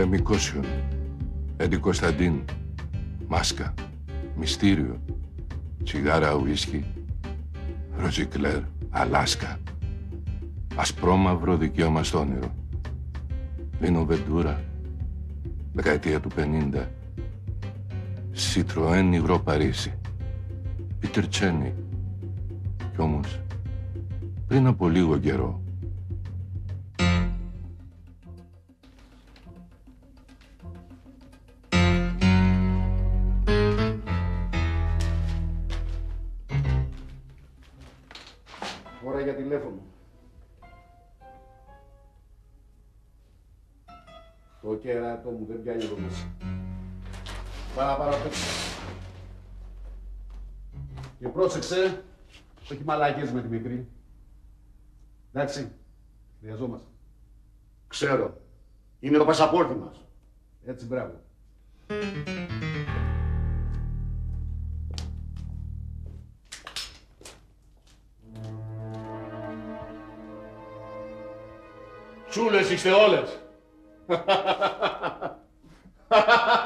Λέμι Κόσιον, Έντι Κωνσταντίν, Μάσκα, Μυστήριο, Τσιγάρα Ουίσκι, Ροζικλέρ, Αλάσκα, Ασπρόμαυρο δικαίωμα στο όνειρο, Λίνο Βεντούρα, δεκαετία του 50, Σιτροέν Υγρό Παρίσι, Πίτερ Τσένι. Κι όμως, πριν από λίγο καιρό, Και πρόσεξε, όχι μαλακίες με τη μικρή. Εντάξει, χρειαζόμαστε. Ξέρω. Είναι το πασαπόρτι μας. Έτσι, μπράβο. Τσούλες είστε όλες.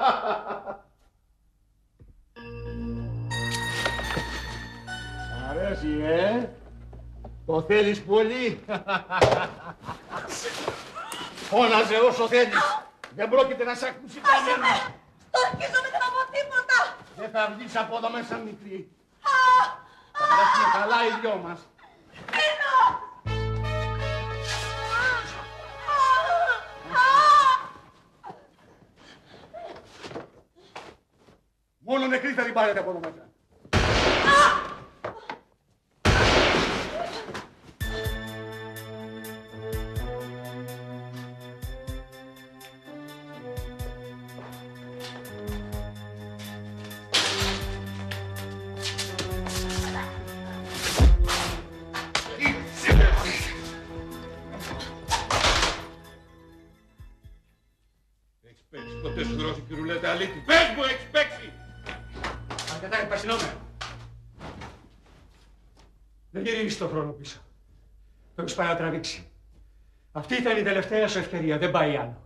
Σ' αρέσει, ε. Το θέλεις πολύ. Φώναζε όσο θέλεις. Δεν πρόκειται να σ' ακούσει κανένα. Στορκίζομαι δεν θα πω τίποτα! Δεν θα βγεις από εδώ μέσα, μικρή. Θα περάσουμε καλά οι δυο μας. Μείνω! Μόνο νεκρή θα την πάρετε από εδώ μέσα. Δεν γυρίζεις τον χρόνο πίσω. Το έχεις πάει να τραβήξει. Αυτή ήταν η τελευταία σου ευκαιρία, δεν πάει άλλο.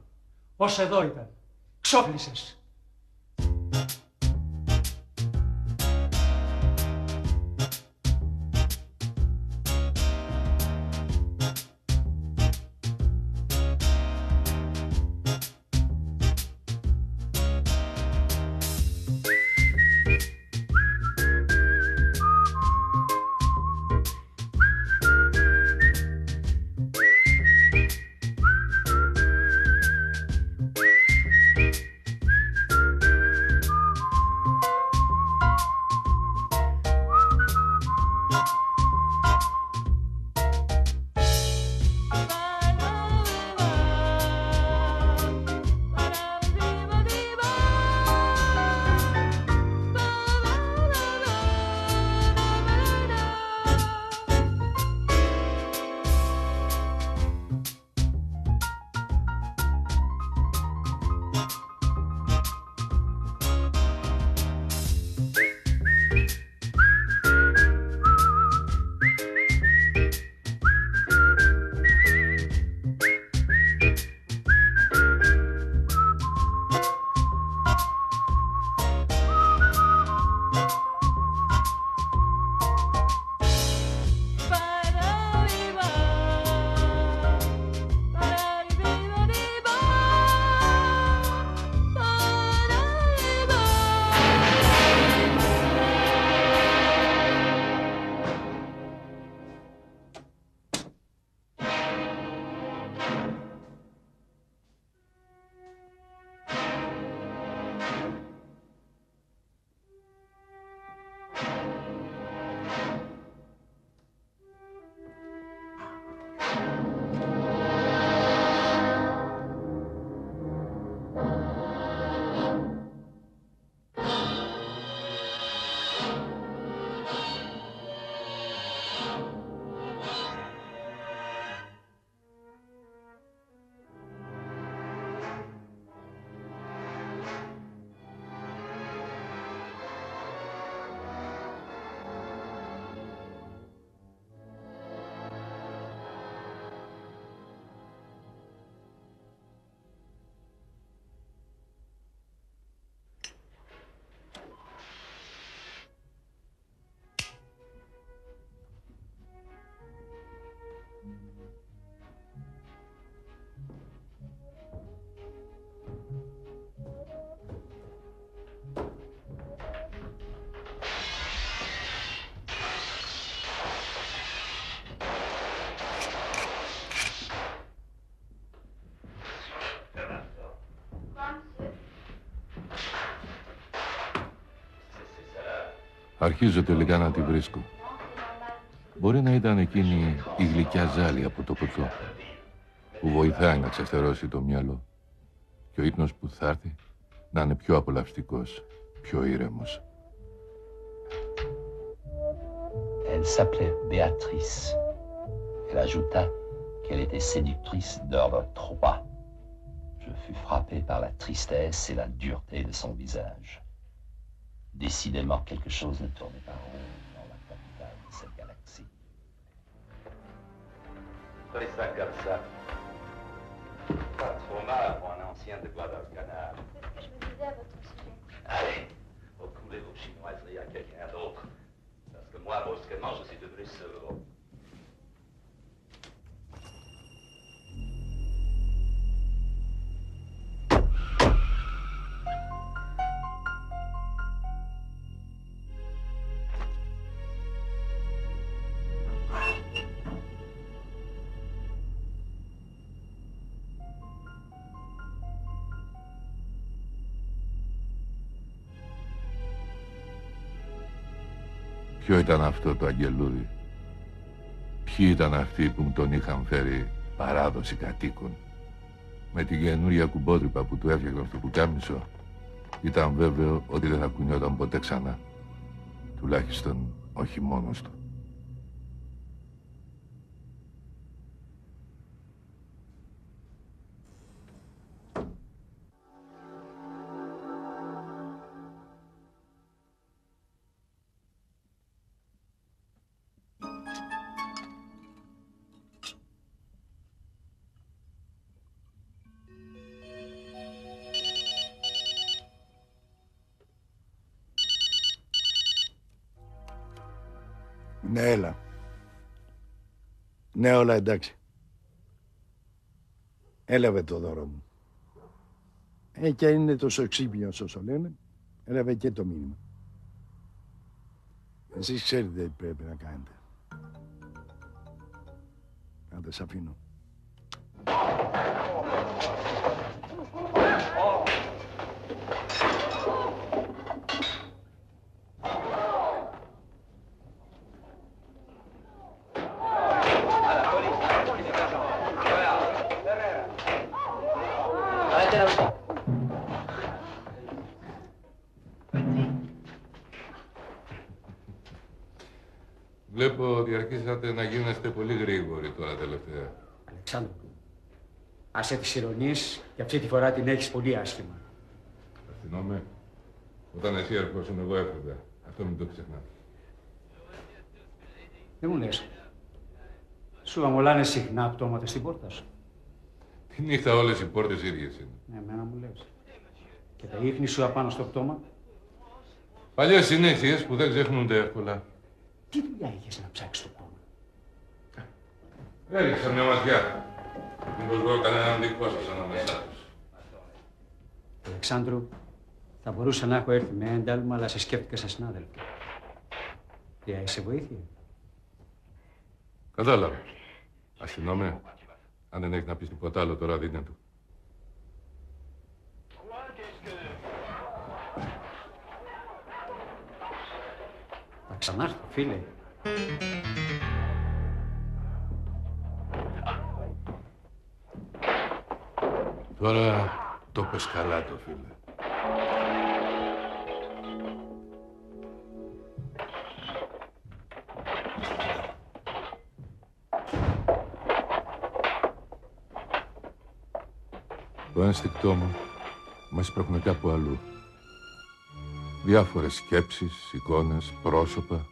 Όσο εδώ ήταν. Ξόφλησες. Αρχίζω τελικά να τη βρίσκω. Μπορεί να ήταν εκείνη η γλυκιά ζάλη από το ποτό που βοηθάει να ξεστερώσει το μυαλό και ο ύπνος που θα έρθει να είναι πιο απολαυστικός, πιο ήρεμος. Elle s'appelait Béatrice. Elle ajouta qu'elle était séductrice d'ordre 3. Je fus frappé par la tristesse et la dureté de son visage. Décidément, quelque chose ne tournait pas rond dans la capitale de cette galaxie. Fais ça comme ça. Pas trop mal pour un ancien de Guadalcanal. C'est ce que je me disais à votre sujet. Allez, recoulez vos chinoiseries à quelqu'un d'autre. Parce que moi, brusquement, je suis devenu sourd. Ποιο ήταν αυτό το αγγελούδι; Ποιοι ήταν αυτοί που μου τον είχαν φέρει παράδοση κατοίκων; Με την καινούρια κουμπότρυπα που του έφτιαχναν στο πουκάμισο ήταν βέβαιο ότι δεν θα κουνιόταν ποτέ ξανά. Τουλάχιστον όχι μόνος του. Όλα εντάξει. Έλαβε το δώρο μου. Ε, και είναι τόσο εξύπνιος όσο λένε, έλαβε και το μήνυμα. Εσείς ξέρετε τι πρέπει να κάνετε. Άντε, σ' αφήνω. Αρχίσατε να γίνεστε πολύ γρήγοροι τώρα τελευταία. Αλεξάνδρου, άσε τις ηρωνίες και αυτή τη φορά την έχεις πολύ άσχημα. Ευθυνόμαι. Όταν εσύ έρχοσουν εγώ έφευγα. Αυτό μην το ξεχνάτε. Δεν μου λες. Σου αμολάνε συχνά πτώματα στην πόρτα σου. Τη νύχτα όλες οι πόρτες ίδιες είναι. Ναι, εμένα μου λες. Και τα ίχνη σου απάνω στο πτώμα. Παλιές συνήθειες που δεν ξεχνούνται εύκολα. Τι δουλειά είχες να ψάξεις το πτώμα. Έριξα μια ματιά. Μήπως βρω κανέναν δικό σας ανάμεσά τους. Αλεξάνδρου, θα μπορούσα να έχω έρθει με ένταλμα, αλλά σε σκέφτηκα σαν συνάδελφο. Χρειάζεσαι βοήθεια. Κατάλαβα. Αστυνόμε. Αν δεν έχεις να πεις τίποτα άλλο τώρα δίνε του. Θα ξανάρθω, φίλε. Τώρα το πες καλά το φίλε. Το ένστικτό μου μας σπρώχνει κάπου αλλού. Διάφορες σκέψεις, εικόνες, πρόσωπα.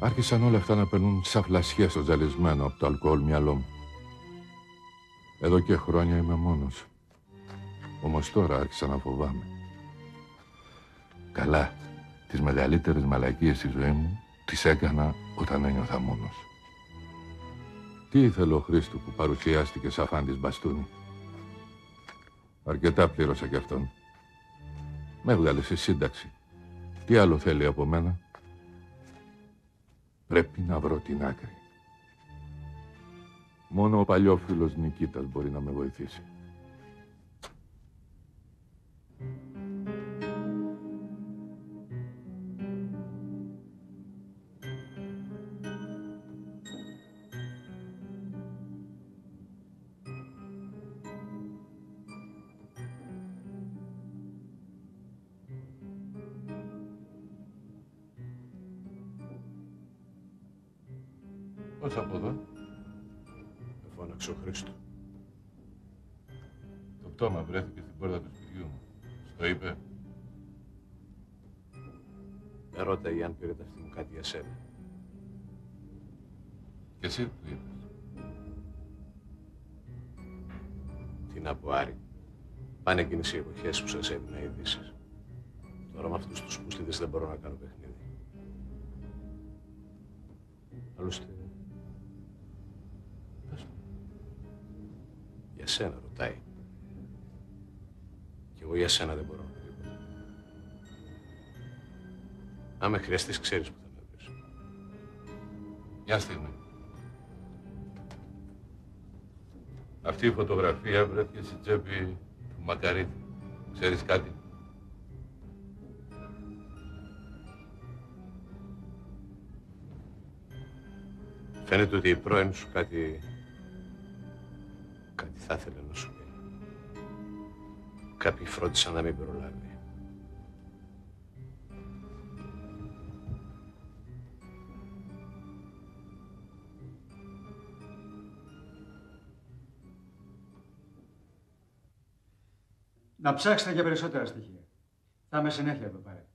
Άρχισαν όλα αυτά να περνούν σαν φλασιές στο τζαλισμένο από το αλκοόλ μυαλό μου. Εδώ και χρόνια είμαι μόνος. Όμως τώρα άρχισα να φοβάμαι. Καλά, τις μεγαλύτερες μαλακίες στη ζωή μου τις έκανα όταν ένιωθα μόνος. Τι ήθελε ο Χρήστο που παρουσιάστηκε σαν φάντης μπαστούνι. Αρκετά πλήρωσα κι αυτόν. Με έβγαλε σε σύνταξη. Τι άλλο θέλει από μένα; Πρέπει να βρω την άκρη. Μόνο ο παλιόφιλος Νικήτας μπορεί να με βοηθήσει. Τα αυτή μου κάτι για σένα. Και εσύ του είπες. Τι να πω, Άρη. Πάνε εκείνες οι εποχές που σας έδινα ειδήσεις. Τώρα με αυτούς τους πούστιδες δεν μπορώ να κάνω παιχνίδι. Άλλωστε... Πες μου. Για σένα ρωτάει. Κι εγώ για σένα δεν μπορώ να πω τίποτα. Αν με χρειαστείς, ξέρεις που θα με βρεις. Μια στιγμή. Αυτή η φωτογραφία βρέθηκε στην τσέπη του Μακαρίτη. Ξέρεις κάτι; Φαίνεται ότι η πρώην σου κάτι... κάτι θα ήθελε να σου πει. Κάποιοι φρόντισαν να μην προλάβει. Να ψάξετε για περισσότερα στοιχεία. Θα είμαι συνέχεια εδώ πάρε.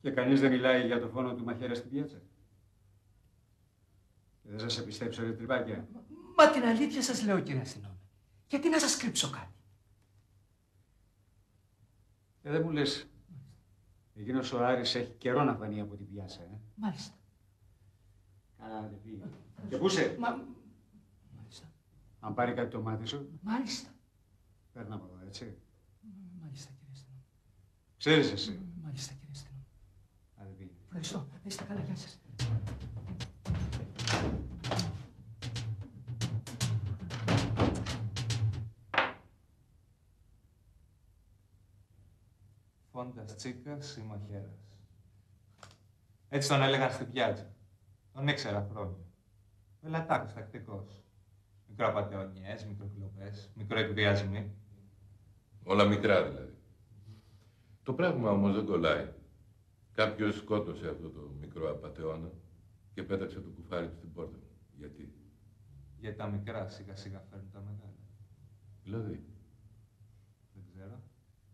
Και κανείς δεν μιλάει για το φόνο του μαχαίρα στην πιάτσα. Δεν σας επιστέψω ρε τρυπάκια. Μα την αλήθεια σας λέω κύριε αστυνόμη. Γιατί να σας κρύψω κάτι; Και δεν μου λες, εκείνος ο Άρης έχει καιρό να φανεί από την πιάτσα, ε. Μάλιστα. Καλά, δεν πήγε. Και πού είσαι, Μα... Μάλιστα. αν πάρει κάτι το μάτι σου, Μάλιστα. παίρνω από εδώ, έτσι. Μάλιστα κύριε αστυνόμη. Ξέρεις εσύ. Μάλιστα κύριε αστυνόμη. Α, δεν πήγε. Ευχαριστώ. Να είστε καλά. Γεια σας. Φόντας Τσίκας ή Μαχαίρας. Έτσι τον έλεγαν στην πιάτσα. Τον ήξερα χρόνια. Πελατάκος τακτικός. Μικροαπατεωνιές, μικροκλοπές, μικροεκβιασμοί. Όλα μικρά δηλαδή. Το πράγμα όμως δεν κολλάει. Κάποιος σκότωσε αυτό το μικρό απατεώνα και πέταξε το κουφάρι του στην πόρτα μου. Γιατί; Γιατί τα μικρά σιγά σιγά φέρνουν τα μεγάλα. Δηλαδή; Δεν ξέρω.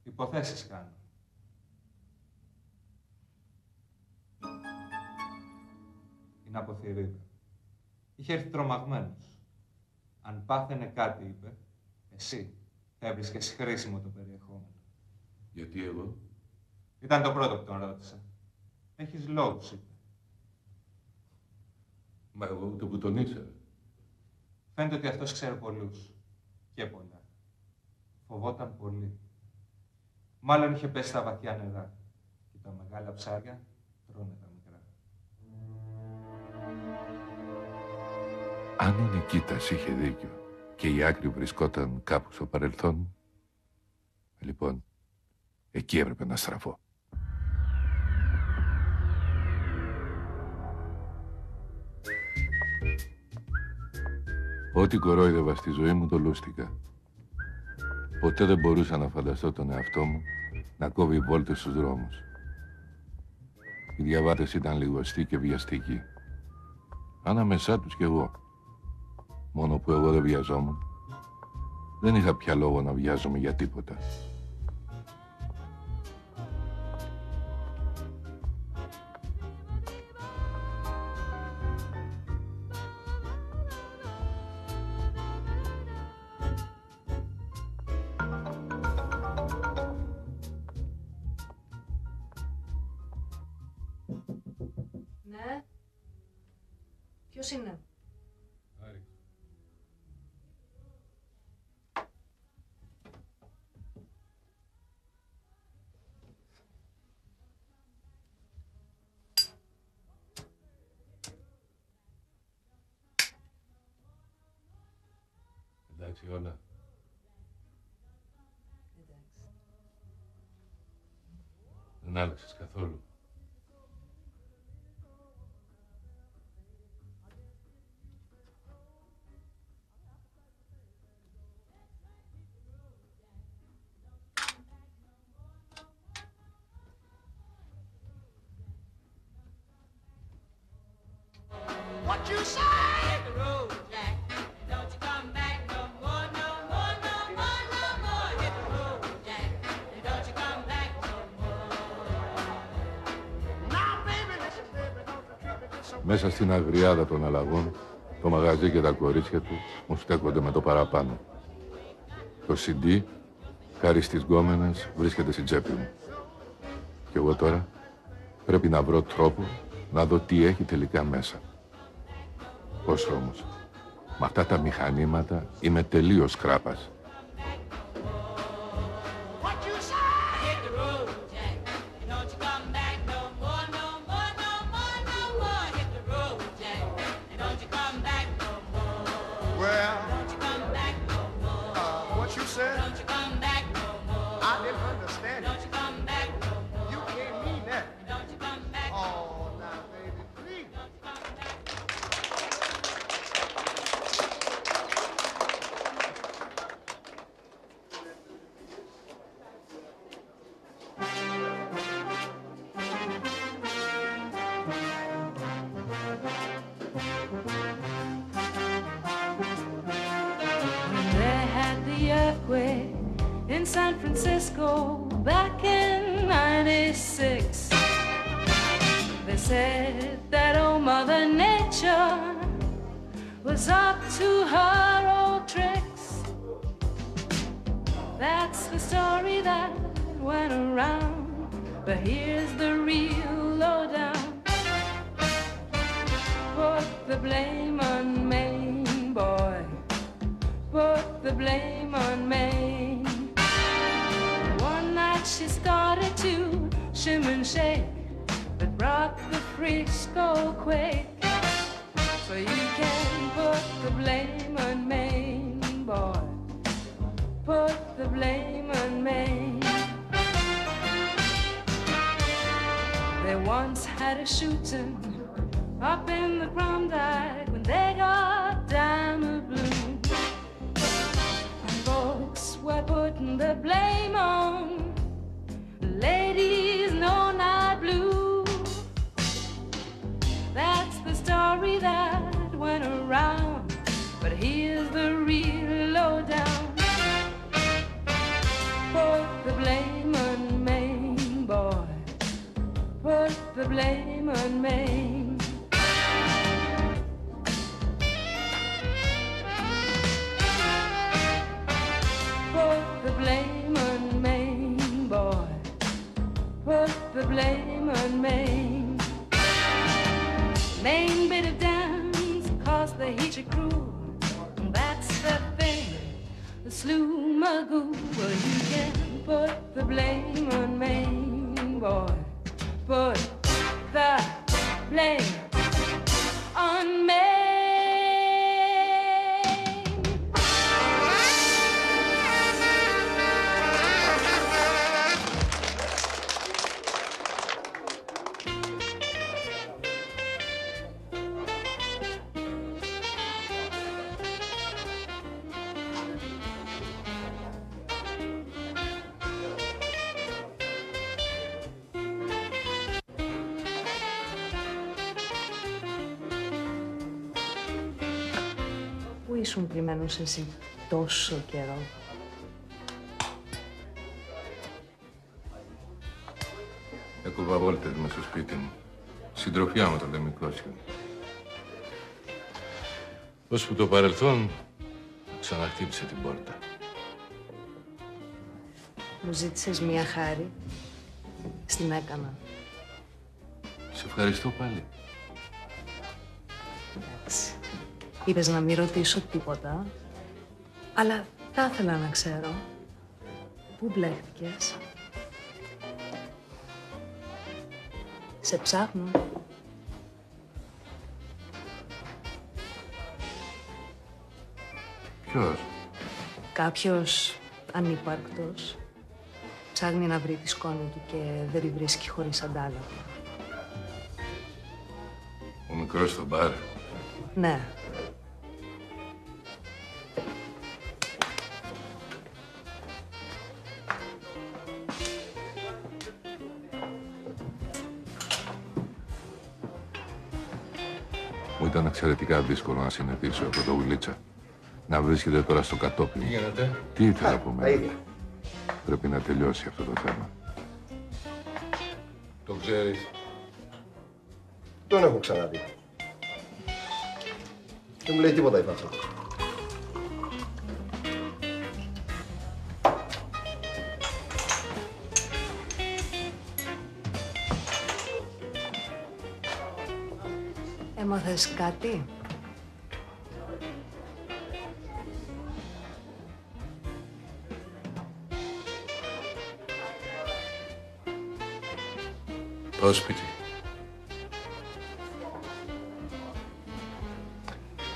Υποθέσεις κάνω. Είναι από θηρίδα. Είχε έρθει τρομαγμένος. Αν πάθαινε κάτι, είπε, εσύ θα έβρισκες χρήσιμο το περιεχόμενο. Γιατί εγώ; Ήταν το πρώτο που τον ρώτησα. Έχεις λόγους, είπε. Μα εγώ ούτε που τον ήξερα. Φαίνεται ότι αυτός ξέρει πολλούς. Και πολλά. Φοβόταν πολύ. Μάλλον είχε πέσει στα βαθιά νερά. Και τα μεγάλα ψάρια Αν ο Νικήτας είχε δίκιο και η άκρη βρισκόταν κάπου στο παρελθόν, λοιπόν, εκεί έπρεπε να στραφώ. Ό,τι κορόιδευα στη ζωή μου το λούστηκα. Ποτέ δεν μπορούσα να φανταστώ τον εαυτό μου να κόβει βόλτες στους δρόμους. Οι διαβάτες ήταν λιγοστοί και βιαστικοί. Ανάμεσά τους κι εγώ. Μόνο που εγώ δεν βιαζόμουν. Δεν είχα πια λόγο να βιάζομαι για τίποτα. μέσα στην αγριάδα των αλλαγών, το μαγαζί και τα κορίτσια του μου στέκονται με το παραπάνω. Το CD, χάρη στις γκόμενες, βρίσκεται στην τσέπη μου. Και εγώ τώρα πρέπει να βρω τρόπο να δω τι έχει τελικά μέσα. Πώς όμως, με αυτά τα μηχανήματα είμαι τελείως κράπας. σου μου τόσο καιρό. Έκοβα βόλτες με στο σπίτι μου. Συντροφιά μου τα μικρόσιο. Ως το παρελθόν ξαναχτύπησε την πόρτα. Μου ζήτησες μία χάρη. Στην έκανα. Σε ευχαριστώ πάλι. Είπες να μην ρωτήσω τίποτα, αλλά θα ήθελα να ξέρω. Πού μπλέχτηκες. Σε ψάχνω. Ποιος; Κάποιος ανύπαρκτος. Ψάχνει να βρει τη σκόνη του και δεν τη βρίσκει χωρίς αντάλλαγμα. Ο μικρός στον μπαρ. Ναι. Ήταν εξαιρετικά δύσκολο να συνηθίσω από το Γουλίτσα. Να βρίσκεται τώρα στο κατόπιν. Τι γίνεται; Τι ήθελα από Τα μένα. ίδια. Πρέπει να τελειώσει αυτό το θέμα. Το ξέρεις. Τον έχω ξαναδεί. Δεν μου λέει τίποτα η φάτσα. Έμαθες κάτι; Πάω σπίτι.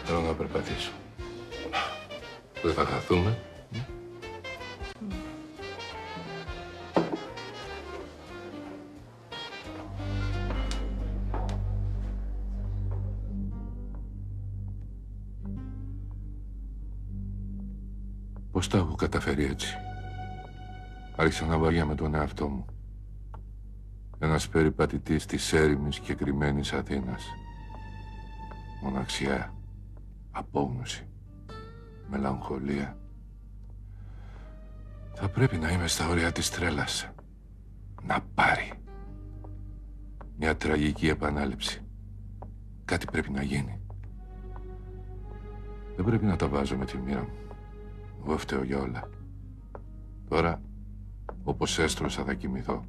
Θέλω να περπατήσω. Δεν θα χαθούμε. Τον εαυτό μου. Ένας περιπατητής της έρημης και κρυμμένης Αθήνας. Μοναξιά, απόγνωση, μελαγχολία. Θα πρέπει να είμαι στα όρια της τρέλας. Να πάρει. Μια τραγική επανάληψη. Κάτι πρέπει να γίνει. Δεν πρέπει να τα βάζω με τη μοίρα μου. Εγώ φταίω για όλα. Τώρα, όπως έστρωσα θα κοιμηθώ.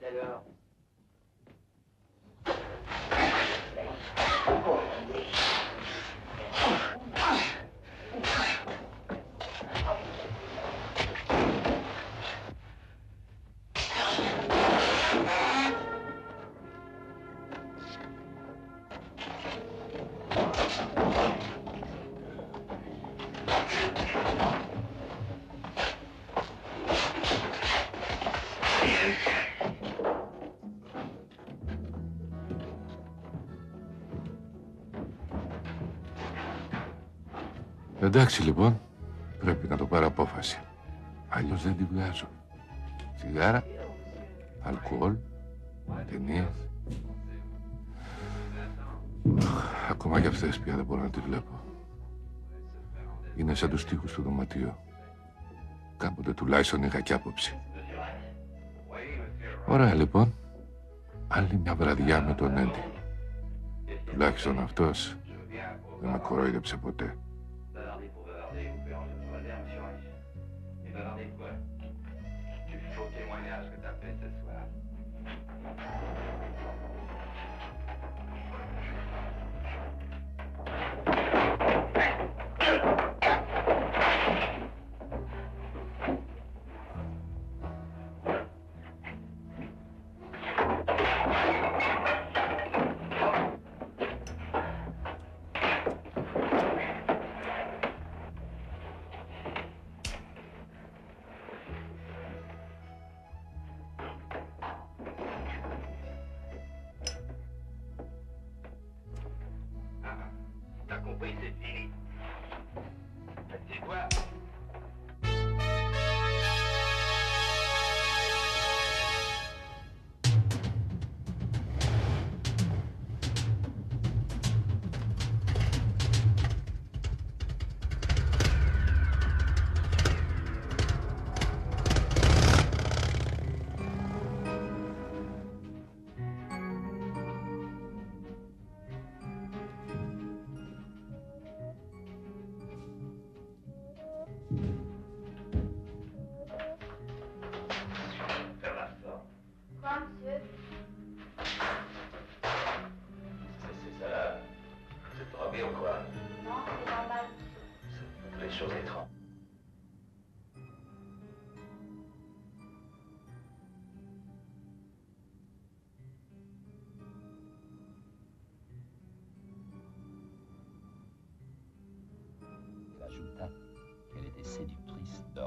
d'alors Εντάξει λοιπόν, πρέπει να το πάρω απόφαση. Αλλιώς δεν τη βγάζω. Τσιγάρα, αλκοόλ, ταινίες. Αχ, Ακόμα και αυτές πια δεν μπορώ να τη βλέπω. Είναι σαν τους τοίχους του δωματίου. Κάποτε τουλάχιστον είχα και άποψη. Ωραία λοιπόν. Άλλη μια βραδιά με τον Έντι. Τουλάχιστον αυτός δεν με κορόιδεψε ποτέ.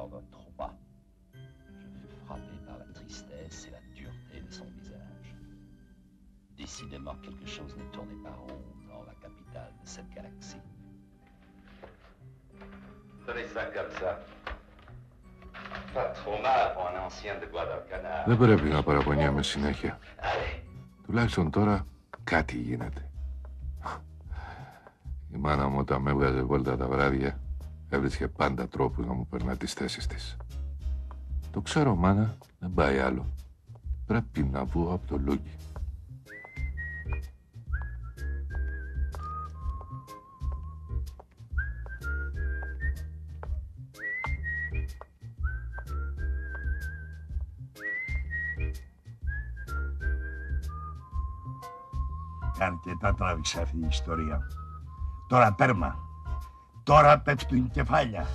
d'ordre 3. Je fus frappé par la tristesse et la dureté de son visage. Décidément, quelque chose ne tournait pas rond dans la capitale de cette galaxie. Tenez ça comme ça. Pas trop mal pour un ancien de Guadalcanal. Δεν πρέπει να παραπονιέμαι συνέχεια. Τουλάχιστον τώρα κάτι γίνεται. Η μάνα μου όταν με έβγαζε βόλτα τα βράδια έβρισκε πάντα τρόπους να μου περνά τις θέσεις της. Το ξέρω μάνα, δεν πάει άλλο. Πρέπει να βγω από το λούκι. Αρκετά τράβηξε αυτή η ιστορία. Τώρα τέρμα. Τώρα πέφτουν κεφάλια.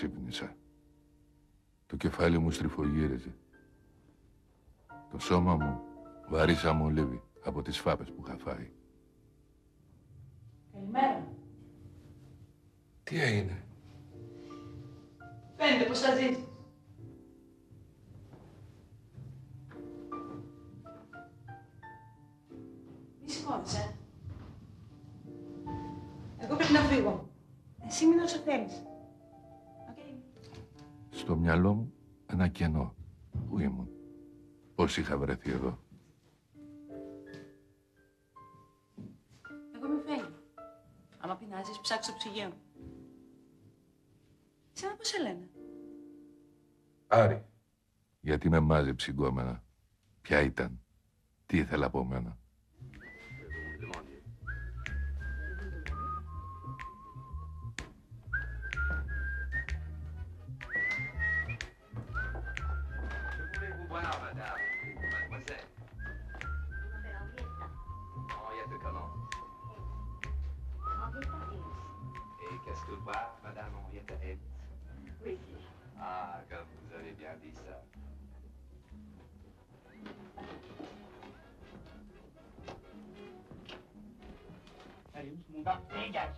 Ξύπνησα. Το κεφάλι μου στριφογύριζε. Το σώμα μου βαρύ σαν μολύβι από τις φάπες που είχα φάει. Καλημέρα. Τι έγινε; Πώς είχα βρεθεί εδώ; Εγώ με φαίνω. Άμα πεινάζεις, ψάξω ψυγείο. Εσένα πώς σε λένε; Άρη. Γιατί με μάζεψε η γκόμενα. Ποια ήταν. Τι ήθελα από μένα. Dégage.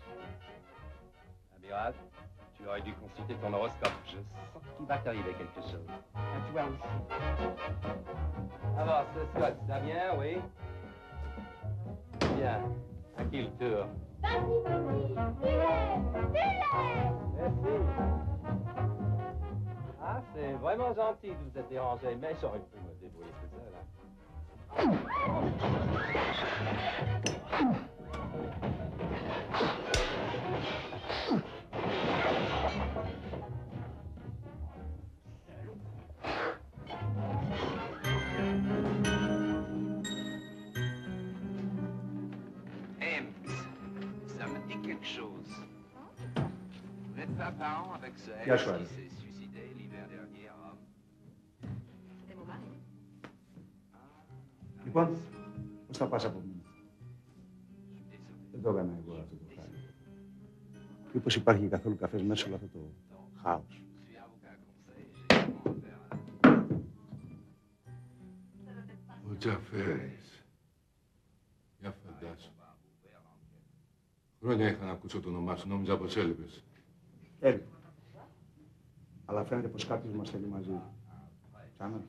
Amiral, tu aurais dû consulter ton horoscope. Je sens qu'il va t'arriver quelque chose. À toi aussi. Alors, ce Scott, ça vient, oui Bien. À qui le tour? Merci. Ah, c'est vraiment gentil de vous être dérangé, mais j'aurais pu me débrouiller tout seul. hein. Parent avec ce Γεια Ems σου, qui Άννη. s'est suicidé l'hiver dernier à Rome Λοιπόν, πώς θα πας από μένα; Δεν το έκανα εγώ αυτό το χάρη. Μήπως υπάρχει καθόλου καφές μέσα σε όλο αυτό το χάος; Ο Τζαφέρης. Για φαντάσου. Χρόνια είχα να ακούσω το όνομά σου, νόμιζα πως έλειπες. Έλειπε. Αλλά φαίνεται πως κάποιος μας θέλει μαζί. Ξανά.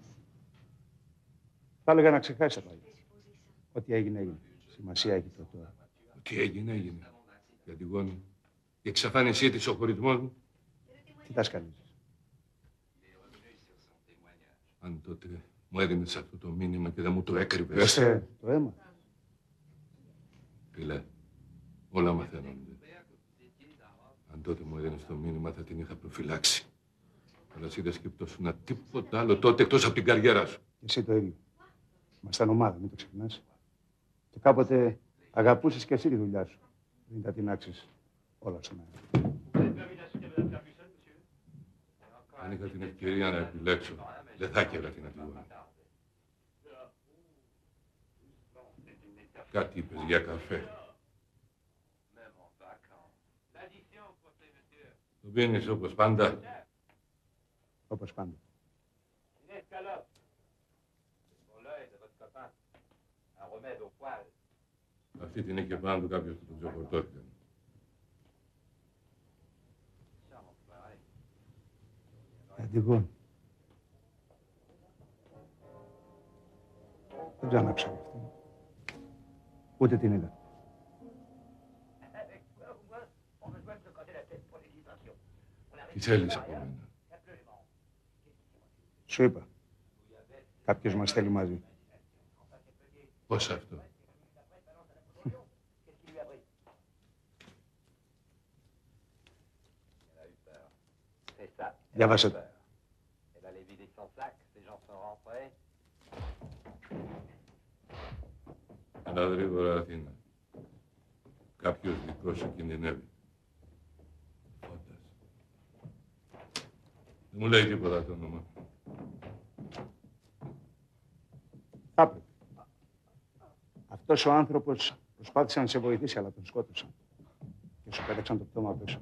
Θα έλεγα να ξεχάσει τα παλιά. Ό,τι έγινε, έγινε. Σημασία έχει το τώρα. Τι έγινε, έγινε. Για τη γόνη. Η εξαφάνισή της, ο χωρισμός μου. Τι τα σκαλίζεις. Αν τότε μου έδινες αυτό το μήνυμα και δεν μου το έκρυβες. Έστε το αίμα. Φίλε, όλα μαθαίνονται. Αν τότε μου έδινες το μήνυμα θα την είχα προφυλάξει. Αλλά εσύ δεν σκεπτόσουν τίποτα άλλο τότε εκτός από την καριέρα σου. Και εσύ το ίδιο. Ήμασταν ομάδα, μην το ξεχνάς. Και κάποτε αγαπούσες και εσύ τη δουλειά σου. Δεν τα τεινάξεις όλα στον αέρα. Αν είχα την ευκαιρία να επιλέξω, δεν θα έκαιγα την Αντιγόνη. Κάτι είπες για καφέ. Το πίνεις όπως πάντα. Un remède au poil. Αυτή την είχε πάνω του κάποιος που τον ξεφορτώθηκε. Αντιγόν. Δεν ξέρω να ψάχνει αυτή. Ούτε την είδα. Τι θέλεις από μένα. Σου είπα. Κάποιος μας θέλει μαζί. Πώς αυτό; C'est ça. Διάβασε το. Elle allait vider son sac. Les gens sont rentrés. Ένα γρήγορα Αθήνα. Κάποιος δικός σου κινδυνεύει. Φώτας. Δεν μου λέει τίποτα το όνομα. Θα έπρεπε. Αυτός ο άνθρωπος προσπάθησε να σε βοηθήσει, αλλά τον σκότωσαν. Και σου πέταξαν το πτώμα πίσω.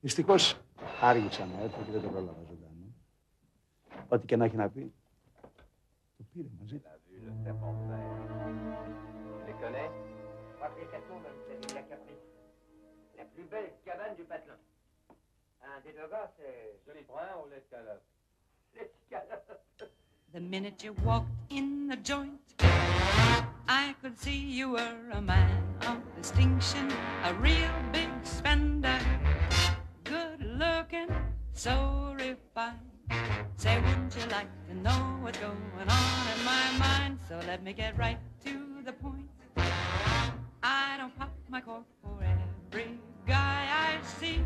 Δυστυχώς άργησα να έρθω και δεν το πρόλαβα ζωντανό. Ό,τι και να έχει να πει, το πήρε μαζί. του. Vu le serpent de mer. Tu les connais Rappelez cette nom, vous avez bien capté. La plus belle cabane du patelin. Un des deux gars, c'est Joli Brun ou l'escalope L'escalope. The minute you walked in the joint, I could see you were a man of distinction, a real big spender, good looking, so refined. Say, wouldn't you like to know what's going on in my mind? So let me get right to the point. I don't pop my cork for every guy I see.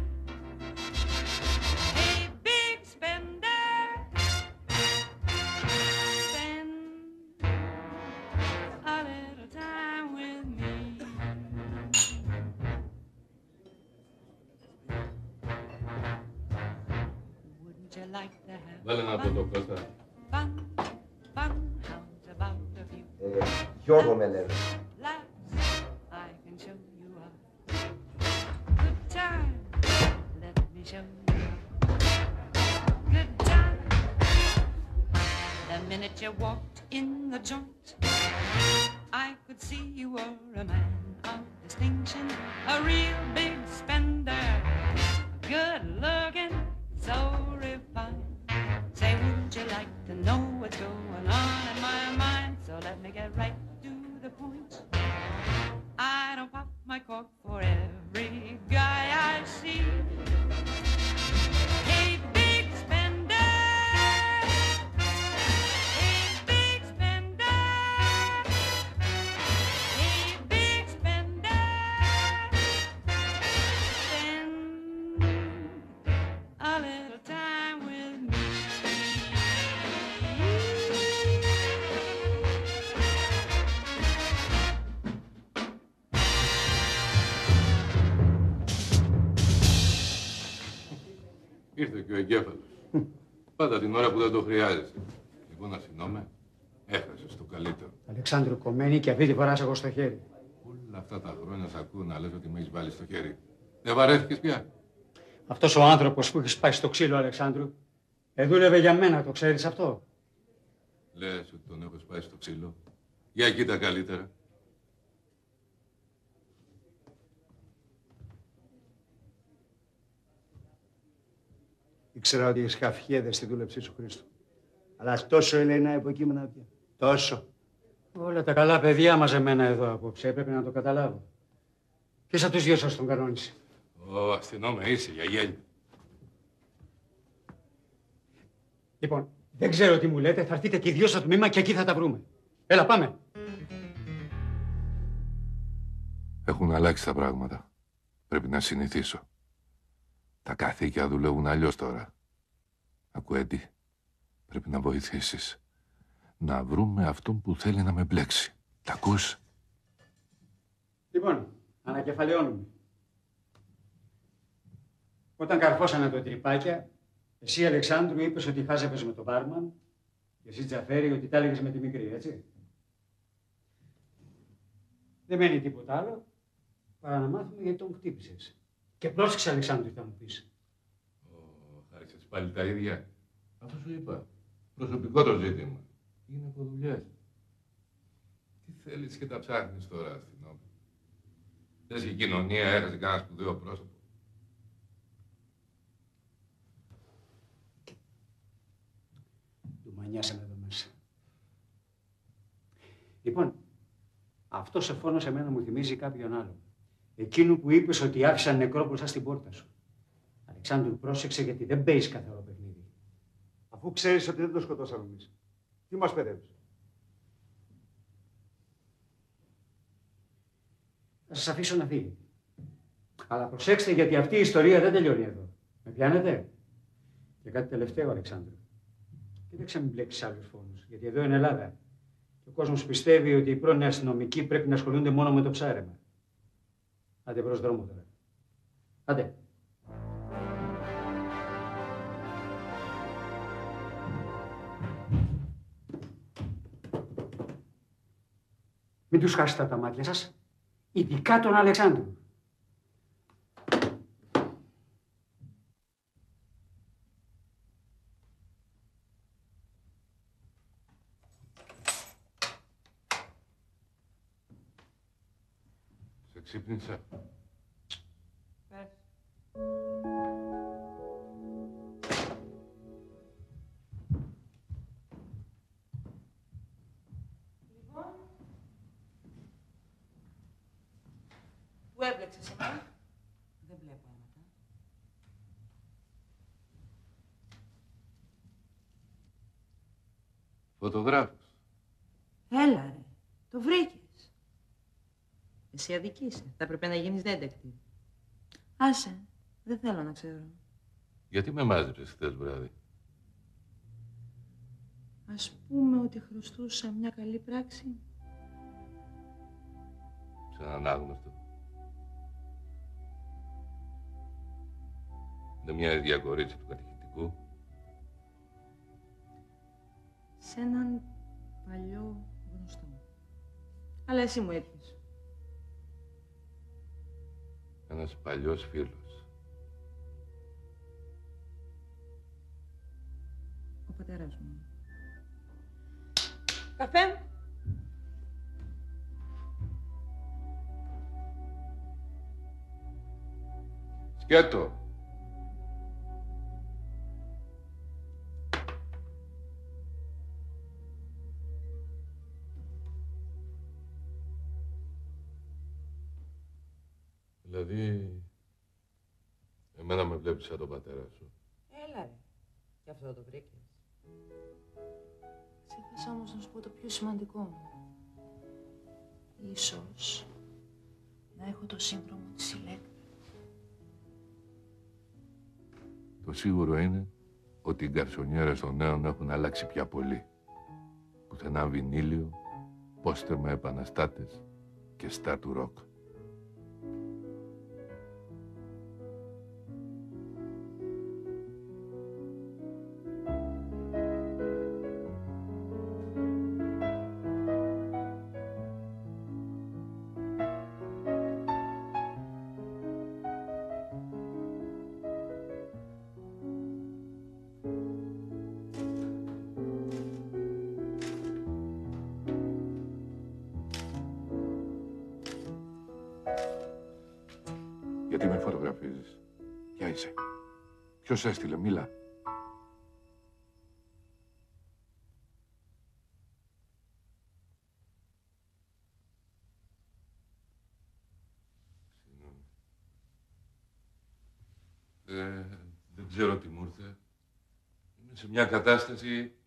Me show you a good time. The minute you walked in the joint, I could see you were a man of distinction, a real big spender, good looking, know what's going on in my mind? So let me get right to the point. I don't pop my cork for every guy I see. Ήρθε και ο εγκέφαλος. Πάντα την ώρα που δεν το χρειάζεσαι. Λοιπόν, ασυνόμε, έχασες το καλύτερο. Αλεξάνδρου κομμένη και αυτή τη φορά σε εγώ στο χέρι. Όλα αυτά τα χρόνια σ' ακούω να λες ότι με έχεις βάλει στο χέρι. Δεν βαρέθηκες πια. Αυτός ο άνθρωπος που έχεις σπάσει στο ξύλο, Αλεξάνδρου, ε, δούλευε για μένα, το ξέρεις αυτό; Λες ότι τον έχω σπάσει στο ξύλο. Για κοίτα καλύτερα. Ήξερα ότι έχεις χαφιέδες στη δούλεψή σου, Χρήστο. Αλλά τόσο Ελένα υποκείμενα πια. Τόσο. Όλα τα καλά παιδιά μαζεμένα εδώ απόψε. Έπρεπε να το καταλάβω. Ποιος από τους δυο σας τον κανόνισε; Ω, αστυνόμε είσαι για γέλιο. Λοιπόν, δεν ξέρω τι μου λέτε. Θα έρθετε και οι δυο στο τμήμα και εκεί θα τα βρούμε. Έλα, πάμε. Έχουν αλλάξει τα πράγματα. Πρέπει να συνηθίσω. Τα καθήκια δουλεύουν αλλιώς τώρα. Ακουέντι, πρέπει να βοηθήσεις. Να βρούμε αυτόν που θέλει να με μπλέξει. Τα ακούς; Λοιπόν, ανακεφαλαιώνουμε. Όταν καρφώσανε το τρυπάκια, εσύ Αλεξάνδρου είπες ότι χάζευες με τον μπάρμαν και εσύ Τζαφέρη ότι τα έλεγες με τη μικρή, έτσι. Δεν μένει τίποτα άλλο παρά να μάθουμε γιατί τον χτύπησες. Και πρόσεξε Αλεξάνδρου τι θα μου πεις. Άρχισες πάλι τα ίδια. Αυτό σου είπα. Προσωπικό το ζήτημα. Είναι από δουλειές. Τι θέλεις και τα ψάχνεις τώρα, αστυνόμη. Θες και η κοινωνία έχασε κανένα σπουδαίο πρόσωπο. Του μανιάσαμε εδώ μέσα. Λοιπόν, αυτό σε φόνο σε μένα μου θυμίζει κάποιον άλλον. Εκείνου που είπες ότι άφησαν νεκρό μπροστά στην πόρτα σου. Αλεξάνδρου, πρόσεξε γιατί δεν παίζεις καθαρό παιχνίδι. Αφού ξέρεις ότι δεν το σκοτώσαμε εμείς. Τι μας παιδεύεις; Θα σας αφήσω να φύγει. Αλλά προσέξτε γιατί αυτή η ιστορία δεν τελειώνει εδώ. Με πιάνετε; Και κάτι τελευταίο, Αλεξάνδρου. Κοίταξε να μην μπλέξεις άλλους φόνους. Γιατί εδώ είναι Ελλάδα. Και ο κόσμος πιστεύει ότι οι πρώην αστυνομικοί πρέπει να ασχολούνται μόνο με το ψάρεμα. Άντε προς δρόμο τώρα. Άντε. Μην τους χάσετε από τα μάτια σας. Ειδικά τον Αλεξάνδρου. Σε ξύπνησα. Πού έβλεξες εμένα; Δεν βλέπω αίματα. Φωτογράφος. Έλα ρε, το βρήκες. Εσύ αδικείσαι. Θα έπρεπε να γίνεις detective. Άσε, δεν θέλω να ξέρω. Γιατί με μάζεψες χθες βράδυ; Ας πούμε ότι χρωστούσα μια καλή πράξη. Σε έναν άγνωστο. Είναι μια ίδια κορίτσι του κατηχητικού. Σε έναν παλιό γνωστό. Αλλά εσύ μου έτυχες. Ένας παλιός φίλος. Ο πατέρας μου. Καφέ. Σκέτο. Δηλαδή, εμένα με βλέπεις σαν τον πατέρα σου. Έλα ρε, γι' αυτό το βρήκες. Ξέχασα όμως να σου πω το πιο σημαντικό μου. Ίσως να έχω το σύνδρομο της συλλέκτα. Το σίγουρο είναι ότι οι γκαρσονιέρες των νέων έχουν αλλάξει πια πολύ. Πουθενά βινίλιο, πόστερ με επαναστάτες και στάρ του ροκ. Ποιος έστειλε, μίλα. Συγγνώμη. Ε, δεν ξέρω τι μου ήρθε. Είμαι σε μια κατάσταση...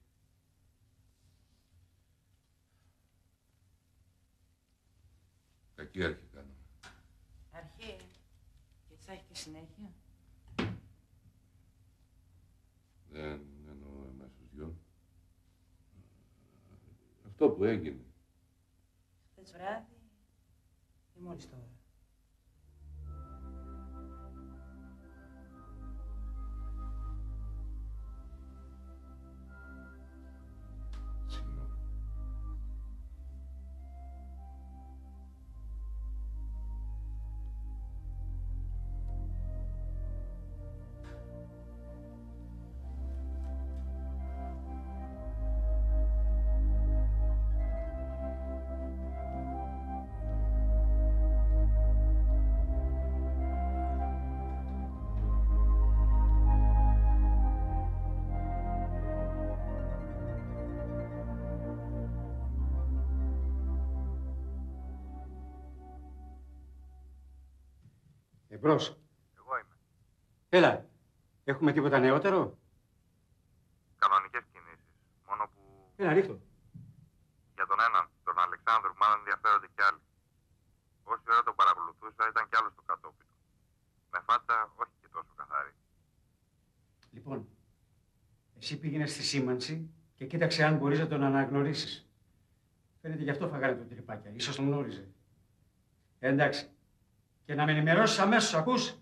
Εμπρός. Εγώ είμαι. Έλα. Έχουμε τίποτα νεότερο; Κανονικές κινήσεις. Μόνο που Έλα, ρίχτω. για τον έναν, τον Αλεξάνδρου, μάλλον ενδιαφέρονται κι άλλοι. Όση ώρα τον παρακολουθούσα ήταν κι άλλος στο κατόπιν. Με φάτσα όχι και τόσο καθαρή. Λοιπόν, εσύ πήγαινες στη σήμανση και κοίταξε αν μπορείς να τον αναγνωρίσεις. Φαίνεται γι' αυτό φαγάνε τον τρυπάκια. Ίσως τον γνώριζε. Ε, εντάξει. Και να με ενημερώσεις αμέσως, ακούς.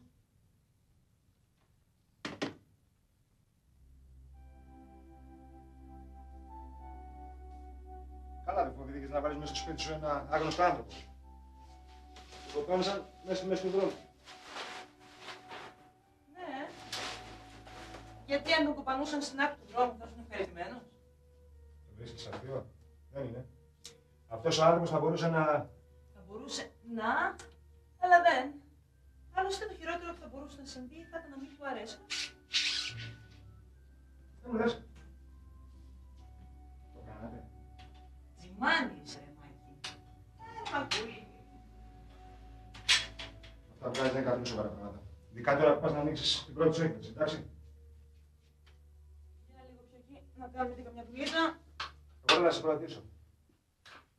Καλά, δεν φοβήθηκες να βάλεις μέσα στο σπίτι σου ένα άγνωστο άνθρωπο. Το κάμισαν μέσα μέσα στον δρόμο. Ναι. Γιατί αν τον κοπανούσαν στην άκρη του δρόμου θα ήσουν ευχαριστημένος. Το βρίσκεις αστείο. Δεν είναι. Αυτός ο άνθρωπος θα μπορούσε να... Θα μπορούσε να, αλλά δεν. Άλλωστε το χειρότερο που θα μπορούσε να συμβεί θα ήταν να μην του αρέσει. Δεν μου λες; Το κάνατε; Τζιμάνι ρε Μάκη. Ε, μαγκούλη. Αυτά που κάνεις δεν είναι καθόλου σοβαρά πράγματα. Ειδικά τώρα που πας να ανοίξεις την πρώτη σου έκθεση, εντάξει. Για λίγο πιο εκεί, να κάνουμε και καμιά δουλίτσα. Εγώ θέλω να σε ρωτήσω.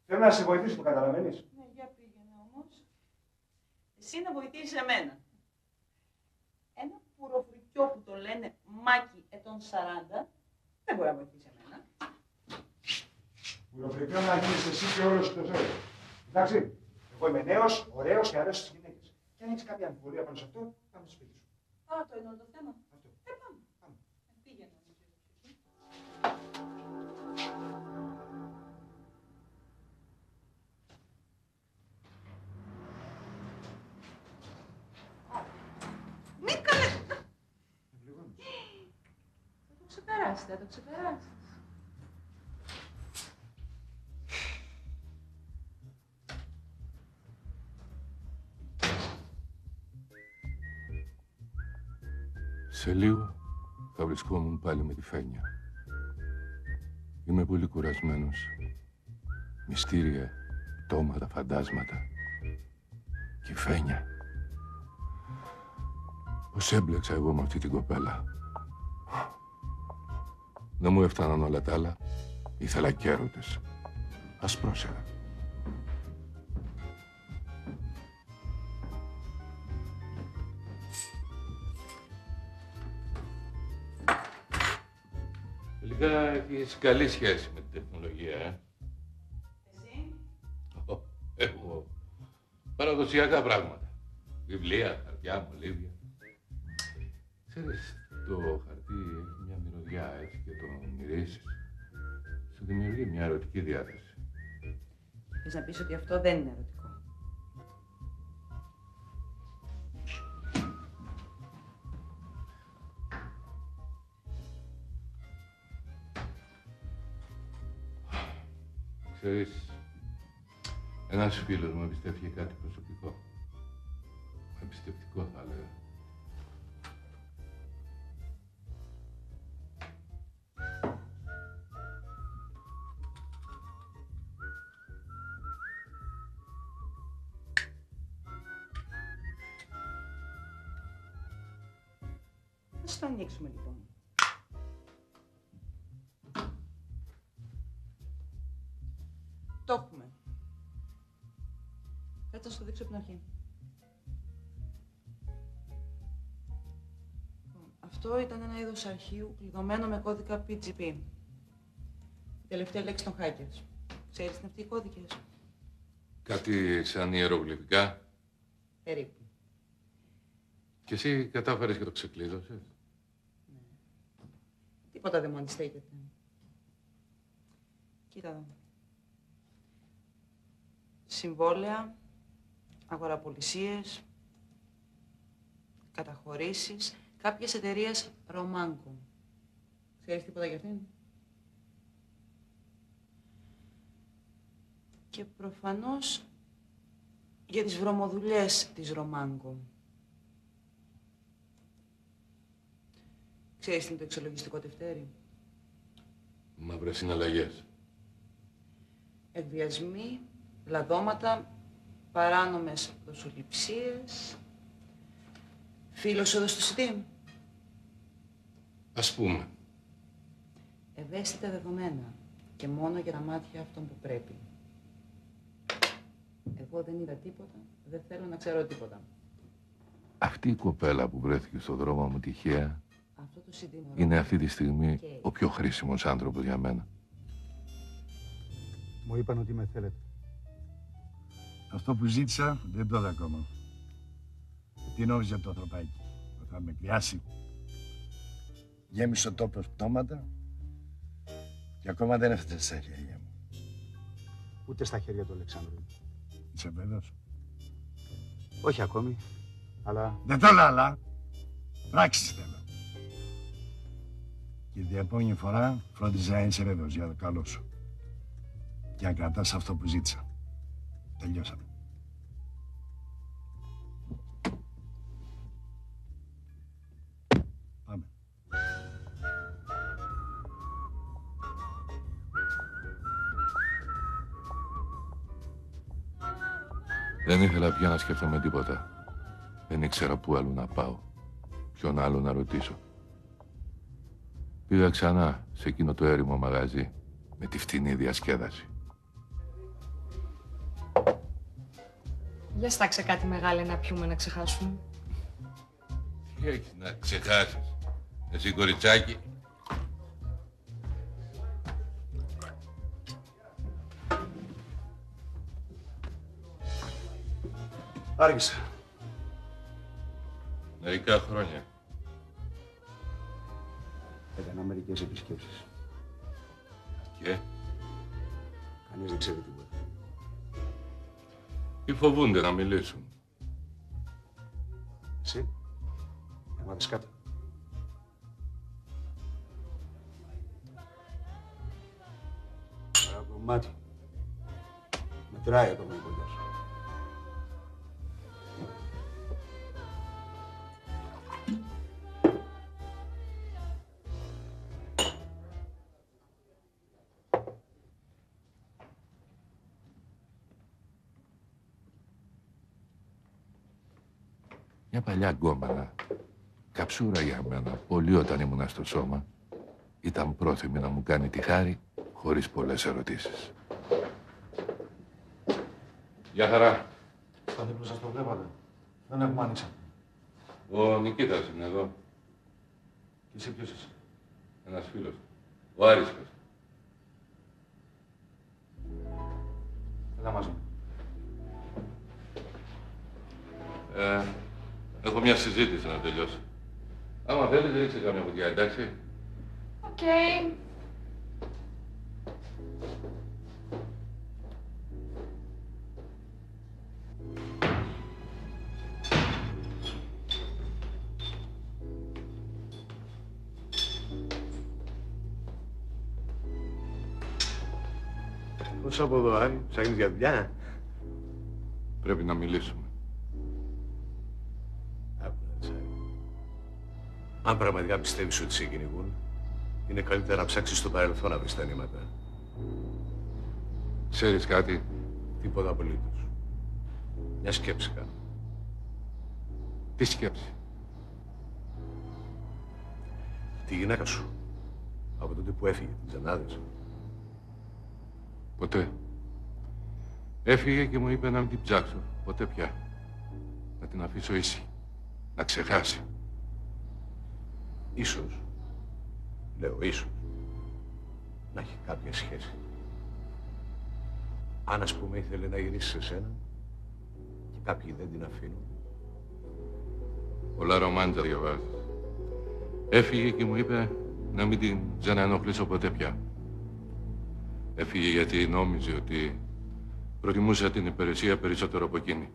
Θέλω να σε βοηθήσω, το καταλαβαίνεις. Ναι, για πήγαινε όμως. Εσύ να βοηθήσεις εμένα. Ένα πουροφρικιό που το λένε Μάκη ετών 40, δεν μπορεί να βοηθήσει εμένα. Πουροφρικιό να γίνεις εσύ και όλος το ζωή. Εντάξει. Εγώ είμαι νέος, ωραίος και αρέσω στις γυναίκες. Και αν έχεις κάποια αμφιβολία πάνω σε αυτό, πάμε στο σπίτι σου. Α, το είναι όλο το θέμα. Ξεπεράσει, θα το ξεπεράσει. Σε λίγο θα βρισκόμουν πάλι με τη Φένια. Είμαι πολύ κουρασμένος. Μυστήρια, πτώματα, φαντάσματα. Και η Φένια. Πώς έμπλεξα εγώ με αυτή την κοπέλα. Δεν μου έφταναν όλα τα άλλα. Ήθελα και έρωτες. Ας πρόσεχα. Τελικά έχεις καλή σχέση με την τεχνολογία, ε. Εσύ, Ω, Εγώ. Παραδοσιακά πράγματα. Βιβλία, χαρτιά, μολύβια. Μια ερωτική διάθεση. θες να πεις ότι αυτό δεν είναι ερωτικό; Ξέρεις, ένας φίλος μου εμπιστεύτηκε κάτι προσωπικό. Πώς ήταν ένα είδος αρχείου κλειδωμένο με κώδικα PGP. Η τελευταία λέξη των hackers. Ξέρεις τι είναι αυτοί οι κώδικες. Κάτι σαν ιερογλυφικά. Περίπου. Και εσύ κατάφερες και το ξεκλείδωσες. Τίποτα δεν μου αντιστέκεται. Κοίτα εδώ. Συμβόλαια, αγοραπολισίες, καταχωρήσεις, κάποιες εταιρείες Ρομάγκο. Ξέρεις τίποτα για αυτήν; Και προφανώς για τις βρωμοδουλειές της Ρομάγκο. Ξέρεις τι είναι το εξολογιστικό τευτέρι; Μαύρες συναλλαγές. Εκβιασμοί, λαδώματα, παράνομες δοσοληψίες, φίλος εδώ στο ΣΥΤΗ. Ας πούμε. Ευαίσθητα δεδομένα και μόνο για τα μάτια αυτών που πρέπει. Εγώ δεν είδα τίποτα, δεν θέλω να ξέρω τίποτα. Αυτή η κοπέλα που βρέθηκε στο δρόμο μου τυχαία Αυτό το CD είναι αυτή τη στιγμή ο πιο χρήσιμος άνθρωπος για μένα. Μου είπαν ότι με θέλετε. Αυτό που ζήτησα δεν το είδα ακόμα. Τι νόμιζε το ανθρωπάκι, ότι θα με κρυάσει. Γέμισε ο τόπος πτώματα και ακόμα δεν έφτασε στα χέρια μου. Ούτε στα χέρια του Αλεξάνδρου. Είσαι βέβαιος; Όχι ακόμη, αλλά Δεν θέλω άλλα. Πράξεις θέλω. Και την επόμενη φορά φρόντιζα να είσαι βέβαιος για το καλό σου. Και να κρατάς αυτό που ζήτησα. Τελειώσαμε. Δεν ήθελα πια να σκέφτομαι τίποτα. Δεν ήξερα πού άλλο να πάω. Ποιον άλλο να ρωτήσω. Πήγα ξανά σε εκείνο το έρημο μαγαζί με τη φτηνή διασκέδαση. Για στάξε κάτι μεγάλο να πιούμε να ξεχάσουμε. Τι έχεις να ξεχάσεις. Εσύ κοριτσάκι. Άργησα. Μερικά χρόνια. έκανα μερικές επισκέψεις. Και; Κανείς δεν ξέρει τίποτα. ή φοβούνται να μιλήσουν. Εσύ, έμαθες κάτι. Ένα κομμάτι. Μετράει ακόμα παλιά γκόμενα, καψούρα για μένα, πολύ όταν ήμουν στο σώμα, ήταν πρόθυμη να μου κάνει τη χάρη χωρίς πολλές ερωτήσεις. Γεια χαρά. Στα δίπλα σας το βλέπατε. Δεν έχουμε άνοιξα. Ο Νικήτας είναι εδώ. Και εσύ ποιος είσαι; Ένας φίλος. Ο Άρισκος. Συζήτηση να τελειώσω. Άμα θέλεις, ρίξε καμιά βουτιά, εντάξει. Οκ. Πώς από εδώ, Άρη, ψάχνεις για δουλειά; Πρέπει να μιλήσουμε. Αν πραγματικά πιστεύεις ότι σε κυνηγούν, είναι καλύτερα να ψάξεις στο παρελθόν να βρεις τα νήματα. Ξέρεις κάτι; Τίποτα απολύτως. Μια σκέψη κάνω. Τι σκέψη; Τη γυναίκα σου. Από τότε που έφυγε, την ξανάδες. Ποτέ. Έφυγε και μου είπε να μην την ψάξω. Ποτέ πια. Να την αφήσω ίση. Να ξεχάσει. Ίσως, λέω ίσως, να έχει κάποια σχέση. Αν ας πούμε ήθελε να γυρίσει σε σένα και κάποιοι δεν την αφήνουν. Πολλά ρομάντζα διαβάζεις. Έφυγε και μου είπε να μην την ξαναενοχλήσω ποτέ πια. Έφυγε γιατί νόμιζε ότι προτιμούσα την υπηρεσία περισσότερο από εκείνη.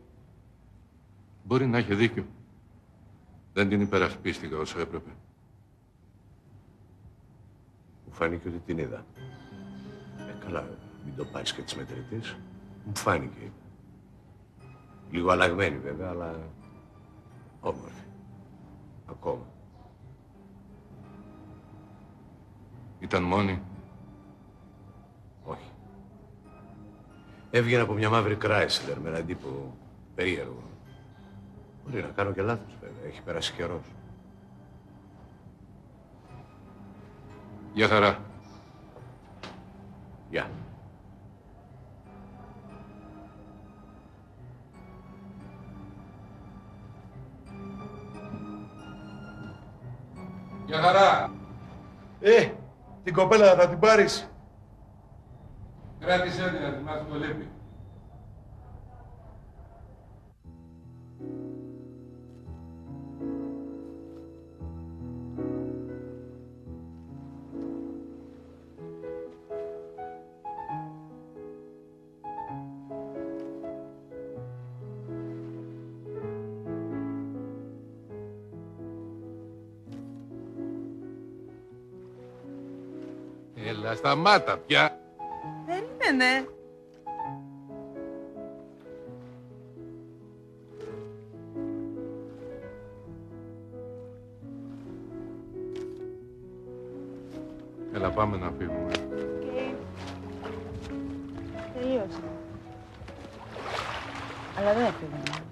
Μπορεί να έχει δίκιο. Δεν την υπερασπίστηκα όσο έπρεπε. Μου φάνηκε ότι την είδα. Ε, καλά, μην το πάρεις και τις μετρητές. Μου φάνηκε. Λίγο αλλαγμένη βέβαια, αλλά όμορφη. Ακόμα. Ήταν μόνη; Όχι. Έβγαινε από μια μαύρη Chrysler με έναν τύπο περίεργο. Μπορεί να κάνω και λάθος βέβαια. Έχει περάσει καιρός. Γεια χαρά. Γεια. Γεια χαρά. Ε, την κοπέλα θα την πάρεις. Κράτησέ την να θυμάσαι το λίπη. Σταμάτα πια. Περίμενε. Έλα, πάμε να φύγουμε. Τελείωσε. Αλλά δεν έφυγε.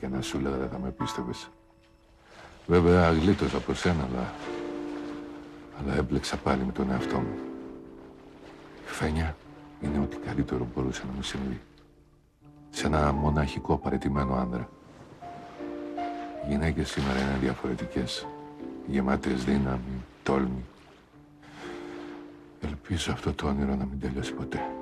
Και να σου έλεγα δεν θα με πίστευες. Βέβαια, γλίτωσα από σένα, αλλά... Αλλά έμπλεξα πάλι με τον εαυτό μου. Η φένια είναι ό,τι καλύτερο μπορούσε να μου συμβεί. Σε ένα μοναχικό παρετημένο άνδρα. Οι γυναίκες σήμερα είναι διαφορετικές. Γεμάτες δύναμη, τόλμη. Ελπίζω αυτό το όνειρο να μην τελειώσει ποτέ.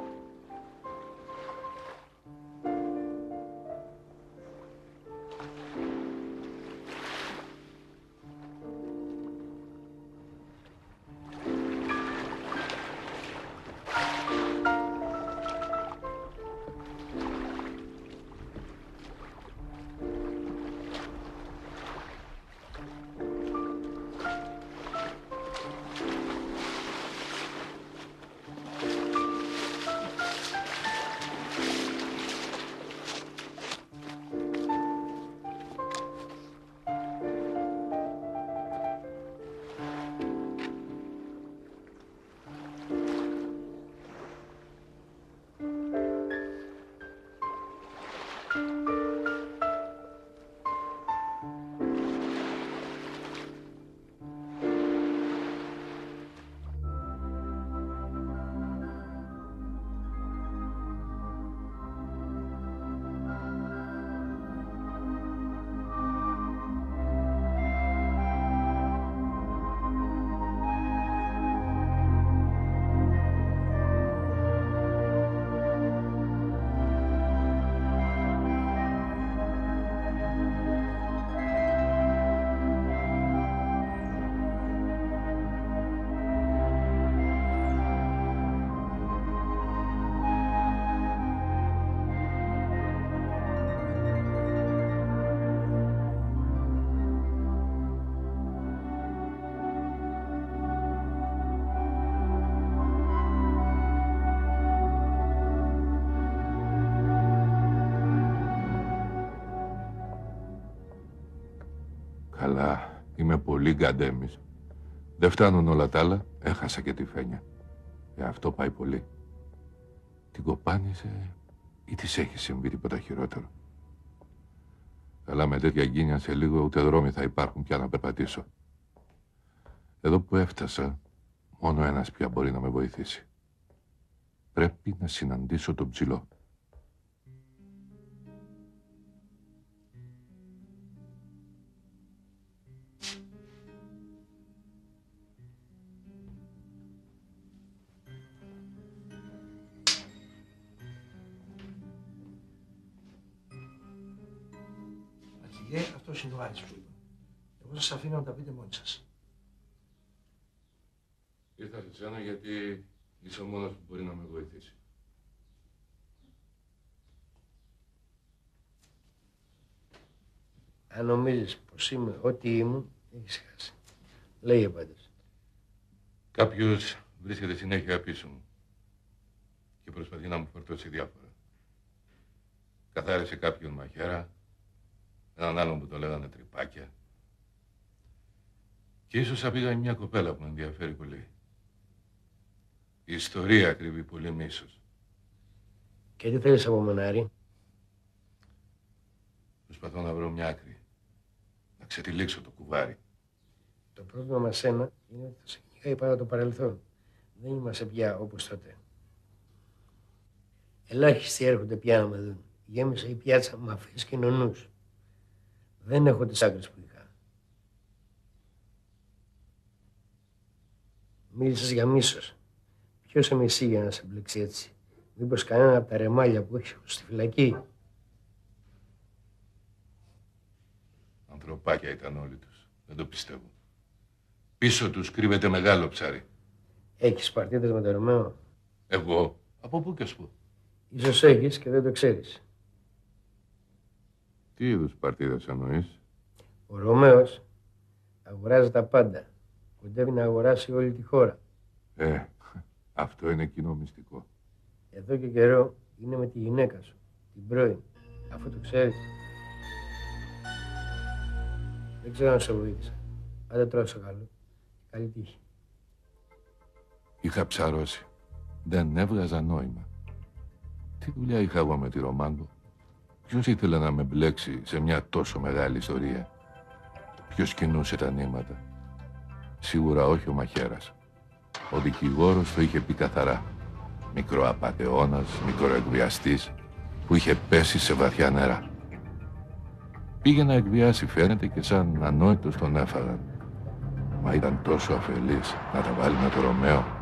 Είμαι πολύ γκαντέμις. Δεν φτάνουν όλα τα άλλα, έχασα και τη φένια. Ε, αυτό πάει πολύ. Την κοπάνισε ή της έχει συμβεί τίποτα χειρότερο. Αλλά με τέτοια γκίνια σε λίγο ούτε δρόμοι θα υπάρχουν πια να περπατήσω. Εδώ που έφτασα, μόνο ένας πια μπορεί να με βοηθήσει. Πρέπει να συναντήσω τον ψηλό. Αρχηγέ, αυτό είναι ο Άρης που είπα. Εγώ σας αφήνω να τα πείτε μόνοι σας. Ήρθα σε σένα γιατί είσαι ο μόνος που μπορεί να με βοηθήσει. Αν νομίζεις πως είμαι ό,τι ήμουν, έχεις χάσει. Λέγε πάντως. Κάποιος βρίσκεται συνέχεια πίσω μου και προσπαθεί να μου φορτώσει διάφορα. Καθάρισε κάποιον μαχαίρα, έναν άλλον που το λέγανε τρυπάκια. Και ίσως απήγα μια κοπέλα που με ενδιαφέρει πολύ. Η ιστορία κρύβει πολύ μίσος. Και τι θέλεις από μένα, Άρη; Προσπαθώ να βρω μια άκρη. Να ξετυλίξω το κουβάρι. Το πρόβλημα με σένα είναι ότι θα σε κυνηγάει πάντα το παρελθόν. Δεν είμαστε πια όπως τότε. Ελάχιστοι έρχονται πια να με δουν. Γέμισε η πιάτσα με αφές και νονούς. Δεν έχω τις άκρες που είχα. Μίλησες για μίσος. Ποιος είμαι εσύ για να σε μπλέξει έτσι; Μήπως κανένα από τα ρεμάλια που έχεις στη φυλακή; Ανθρωπάκια ήταν όλοι τους. Δεν το πιστεύω. Πίσω τους κρύβεται μεγάλο ψάρι. Έχεις παρτίδες με το Ρωμαίο; Εγώ. Από πού και ως πού; Ίσως έχεις και δεν το ξέρεις. Τι είδους παρτίδες εννοείς; Ο Ρωμαίος αγοράζει τα πάντα. Κοντεύει να αγοράσει όλη τη χώρα. Ε, αυτό είναι κοινό μυστικό. Εδώ και καιρό είναι με τη γυναίκα σου, την πρώην. Αφού το ξέρεις. Δεν ξέρω αν σε βοήθησα. Αν δεν τρώω καλό. Καλή τύχη. Είχα ψαρώσει. Δεν έβγαζα νόημα. Τι δουλειά είχα εγώ με τη Ρωμάγκο. Ποιος ήθελε να με μπλέξει σε μια τόσο μεγάλη ιστορία; Ποιος κινούσε τα νήματα; Σίγουρα όχι ο Μαχαίρας. Ο δικηγόρος το είχε πει καθαρά. Μικροαπατεώνας, μικροεκβιαστής, που είχε πέσει σε βαθιά νερά. Πήγε να εκβιάσει φαίνεται και σαν ανόητος τον έφαγαν. Μα ήταν τόσο αφελής να τα βάλει με το Ρωμαίο.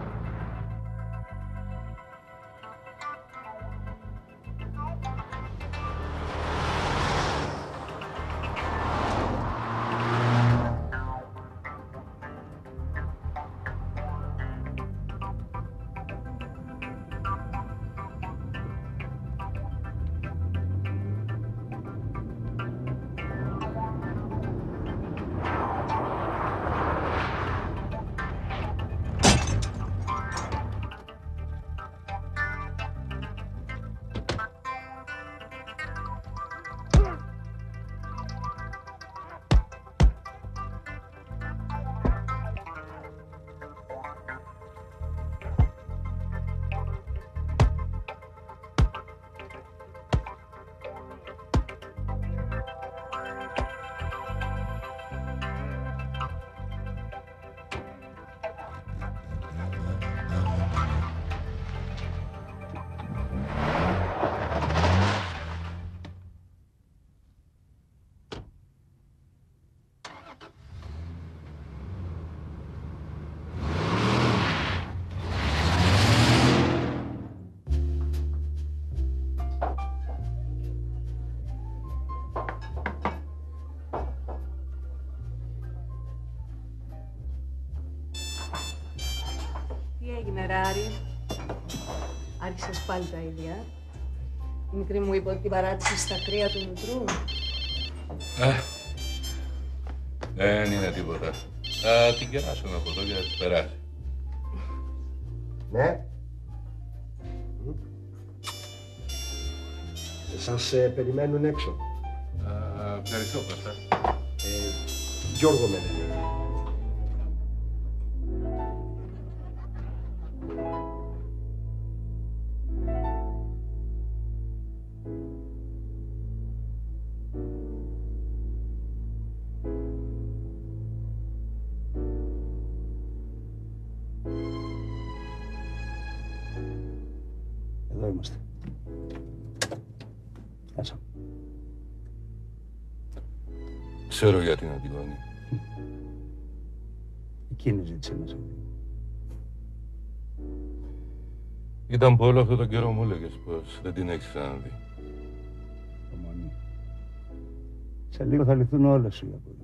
Η μικρή μου είπε ότι την παράτησε στα κρύα του μητρού. Ε, δεν είναι τίποτα. Θα την κεράσω από εδώ και θα της περάσει. Ναι. Σας ε, περιμένουν έξω. Α, ευχαριστώ, Κώστα. Ε, Γιώργο με λένε. Ξέρω για την Αντιγόνη. Εκείνη ζήτησε να σε δει. Ήταν που όλο αυτό το καιρό μου έλεγες πως δεν την έχεις ξαναδεί. Υπομονή. Σε λίγο θα λυθούν όλες σου οι απορίες.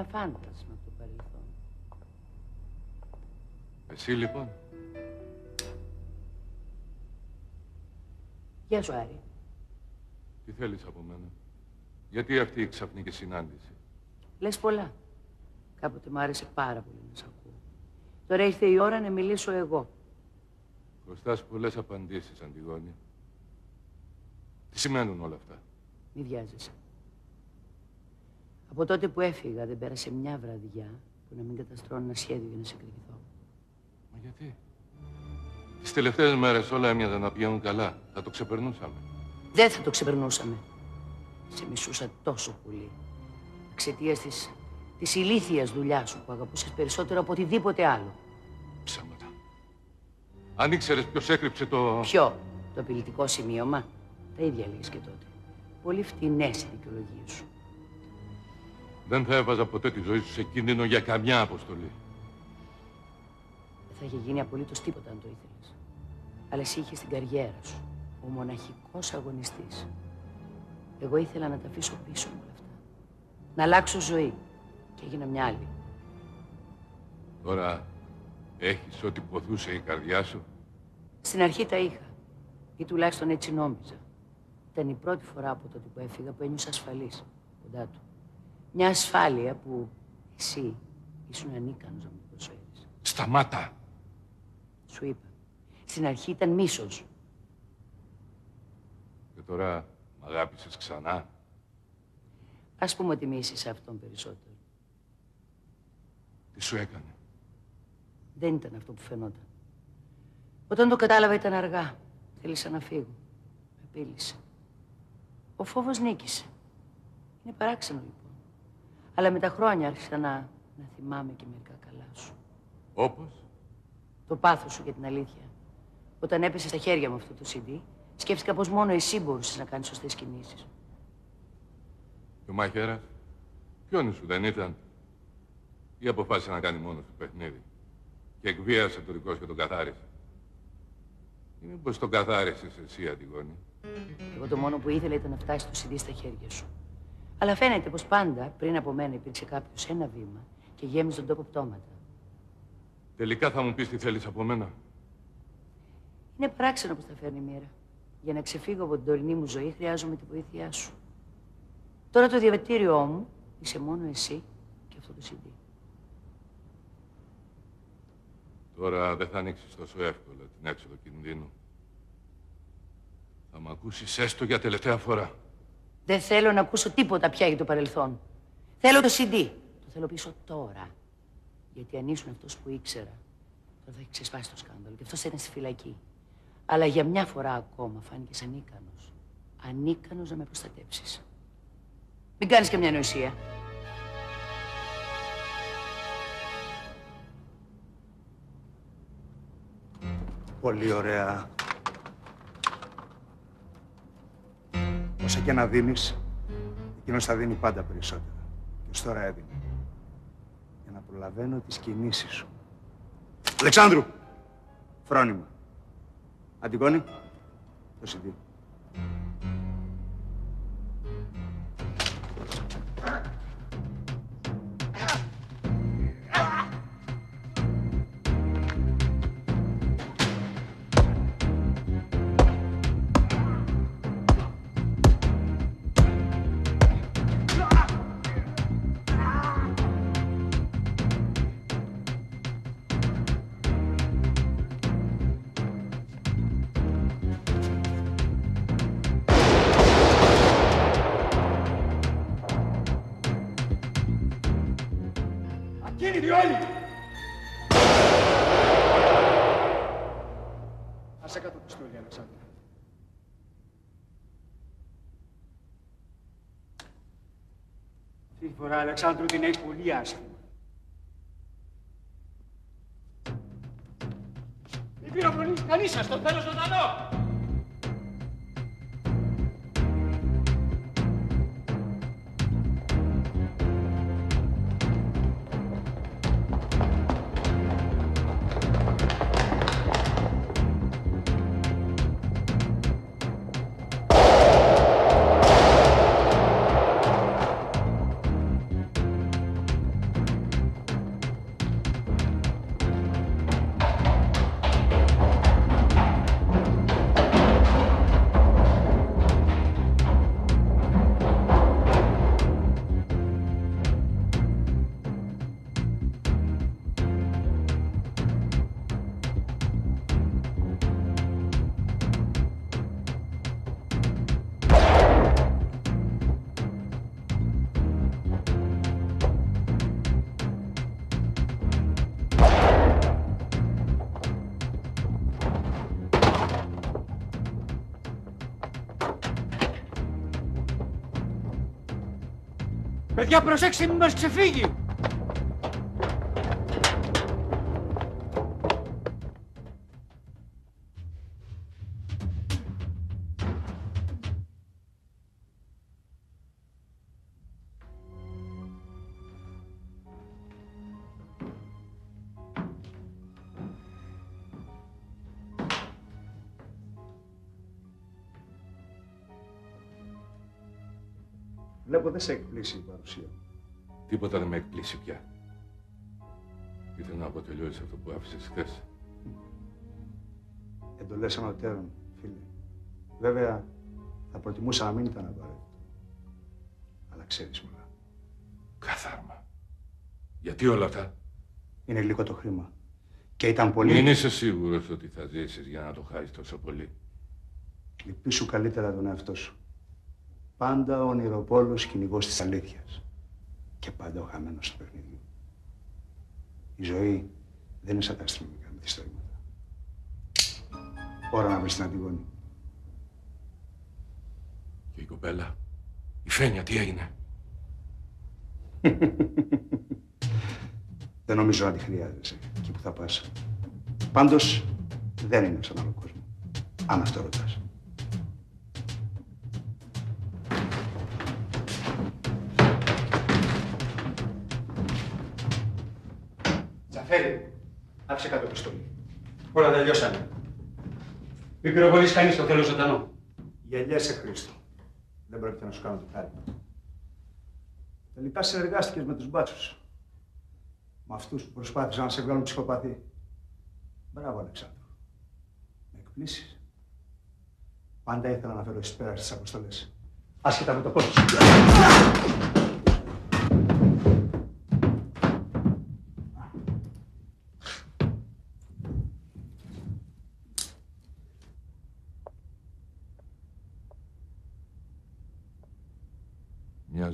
Ένα φάντασμα από το παρελθόν. Εσύ λοιπόν; Γεια σου, Άρη. Τι θέλεις από μένα; Γιατί αυτή η ξαφνική συνάντηση; Λες πολλά. Κάποτε μ' άρεσε πάρα πολύ να σ' ακούω. Τώρα ήρθε η ώρα να μιλήσω εγώ. Χρωστάς πολλές απαντήσεις, Αντιγόνη. Τι σημαίνουν όλα αυτά; Μη βιάζεσαι. Από τότε που έφυγα δεν πέρασε μια βραδιά που να μην καταστρώνω ένα σχέδιο για να σε εκδικηθώ. Μα γιατί; Τις τελευταίες μέρες όλα έμοιαζαν να πηγαίνουν καλά. Θα το ξεπερνούσαμε. Δεν θα το ξεπερνούσαμε. Σε μισούσα τόσο πολύ. Εξαιτίας της της ηλίθιας δουλειάς σου που αγαπούσες περισσότερο από οτιδήποτε άλλο. Ψέματα. Αν ήξερες ποιος έκρυψε το... Ποιο, το απειλητικό σημείωμα; Τα ίδια λέγες και τότε. Πολύ φτηνές οι δικαιολογίες σου. Δεν θα έβαζα ποτέ τη ζωή σου σε κίνδυνο για καμιά αποστολή. Δεν θα είχε γίνει απολύτως τίποτα αν το ήθελες. Αλλά εσύ είχες την καριέρα σου. Ο μοναχικός αγωνιστής. Εγώ ήθελα να τα αφήσω πίσω μου όλα αυτά. Να αλλάξω ζωή. Και έγινα μια άλλη. Τώρα έχεις ό,τι ποθούσε η καρδιά σου; Στην αρχή τα είχα. Ή τουλάχιστον έτσι νόμιζα. Ήταν η πρώτη φορά από τότε που έφυγα που ένιωσα ασφαλής κοντά του. Μια ασφάλεια που εσύ ήσουν ανίκανος να μου προσφέρεις. Σταμάτα. Σου είπα. Στην αρχή ήταν μίσος. Και τώρα μ' αγάπησες ξανά; Ας πούμε ότι μίσησε αυτόν περισσότερο. Τι σου έκανε; Δεν ήταν αυτό που φαινόταν. Όταν το κατάλαβα ήταν αργά. Θέλησα να φύγω. Με πήλησε. Ο φόβος νίκησε. Είναι παράξενο λοιπόν. Αλλά με τα χρόνια άρχισα να, να θυμάμαι και μερικά καλά σου. Όπως; Το πάθος σου για την αλήθεια. Όταν έπεσε στα χέρια μου αυτό το CD, σκέφτηκα πως μόνο εσύ μπορούσες να κάνεις σωστές κινήσεις. Και ο μαχαίρας. Ποιον σου δεν ήταν; Ή αποφάσισε να κάνει μόνος του παιχνίδι. Και εκβίασε το δικό σου και τον καθάρισε; Ή μήπως τον καθάρισες εσύ, Αντιγόνη; Εγώ το μόνο που ήθελα ήταν να φτάσει το CD στα χέρια σου. Αλλά φαίνεται πως πάντα πριν από μένα υπήρξε κάποιος ένα βήμα και γέμιζε τον τόπο πτώματα. Τελικά θα μου πεις τι θέλεις από μένα. Είναι παράξενο πως τα φέρνει η μοίρα. Για να ξεφύγω από την τωρινή μου ζωή χρειάζομαι τη βοήθειά σου. Τώρα το διαβατήριό μου είσαι μόνο εσύ και αυτό το CD. Τώρα δεν θα ανοίξεις τόσο εύκολα την έξοδο κινδύνου. Θα μ' ακούσεις έστω για τελευταία φορά. Δεν θέλω να ακούσω τίποτα πια για το παρελθόν. Θέλω το CD. Το θέλω πίσω τώρα. Γιατί αν ήσουν αυτός που ήξερα, τώρα θα έχει ξεσπάσει το σκάνδαλο και αυτός θα είναι στη φυλακή. Αλλά για μια φορά ακόμα φάνηκες ανίκανος. Ανίκανος να με προστατέψεις. Μην κάνεις και μια νοησία. Πολύ ωραία. Όσα και να δίνεις, εκείνος θα δίνει πάντα περισσότερα. Και ως τώρα έδινε. Για να προλαβαίνω τις κινήσεις σου. Αλεξάνδρου! Φρόνημα. Αντιγόνη, το CD. Αυτή τη φορά, Αλεξάνδρου, την έχεις πολύ άσχημα. Μην πυροβολείς κανείς σας, τον θέλω ζωντανό! Παιδιά, προσέξτε, μην μας ξεφύγει! Βλέπω δεν σε εκπλήσει η παρουσία μου. Τίποτα δεν με εκπλήσει πια. Ήθελα να αποτελειώσει αυτό που άφησες χθες. Εντολές ανωτέρων, φίλε. Βέβαια, θα προτιμούσα να μην ήταν απαραίτητο. Αλλά ξέρεις πολλά. Καθάρμα. Γιατί όλα αυτά; Είναι λίγο το χρήμα. Και ήταν πολύ... Μην είσαι σίγουρος ότι θα ζήσεις για να το χάσεις τόσο πολύ. Λυπήσου καλύτερα τον εαυτό σου. Πάντα ο ονειροπόλος κυνηγός της αλήθειας. Και πάντα ο χαμένος του παιχνιδιού. Η ζωή δεν είναι σαν τα αστυνομικά μυθιστόρηματα. Ώρα να βρεις την Αντιγόνη. Και η κοπέλα, η Φένια, τι έγινε; Δεν νομίζω να τη χρειάζεσαι εκεί που θα πας. Πάντως δεν είναι σαν άλλο κόσμο. Αν αυτό ρωτάς. Όλα τελειώσανε. Μην πυροβολείς κανείς, το θέλω ζωντανό. Γελιέσαι, Χρήστο. Δεν πρόκειται να σου κάνω το χάρη. Τελικά συνεργάστηκες με τους μπάτσους. Με αυτούς που προσπάθησαν να σε βγάλουν ψυχοπαθή. Μπράβο, Αλεξάνδρου. Με εκπλήσεις. Πάντα ήθελα να φέρω εις πέρα στις αποστολές. Άσχετα με το πώς. Μια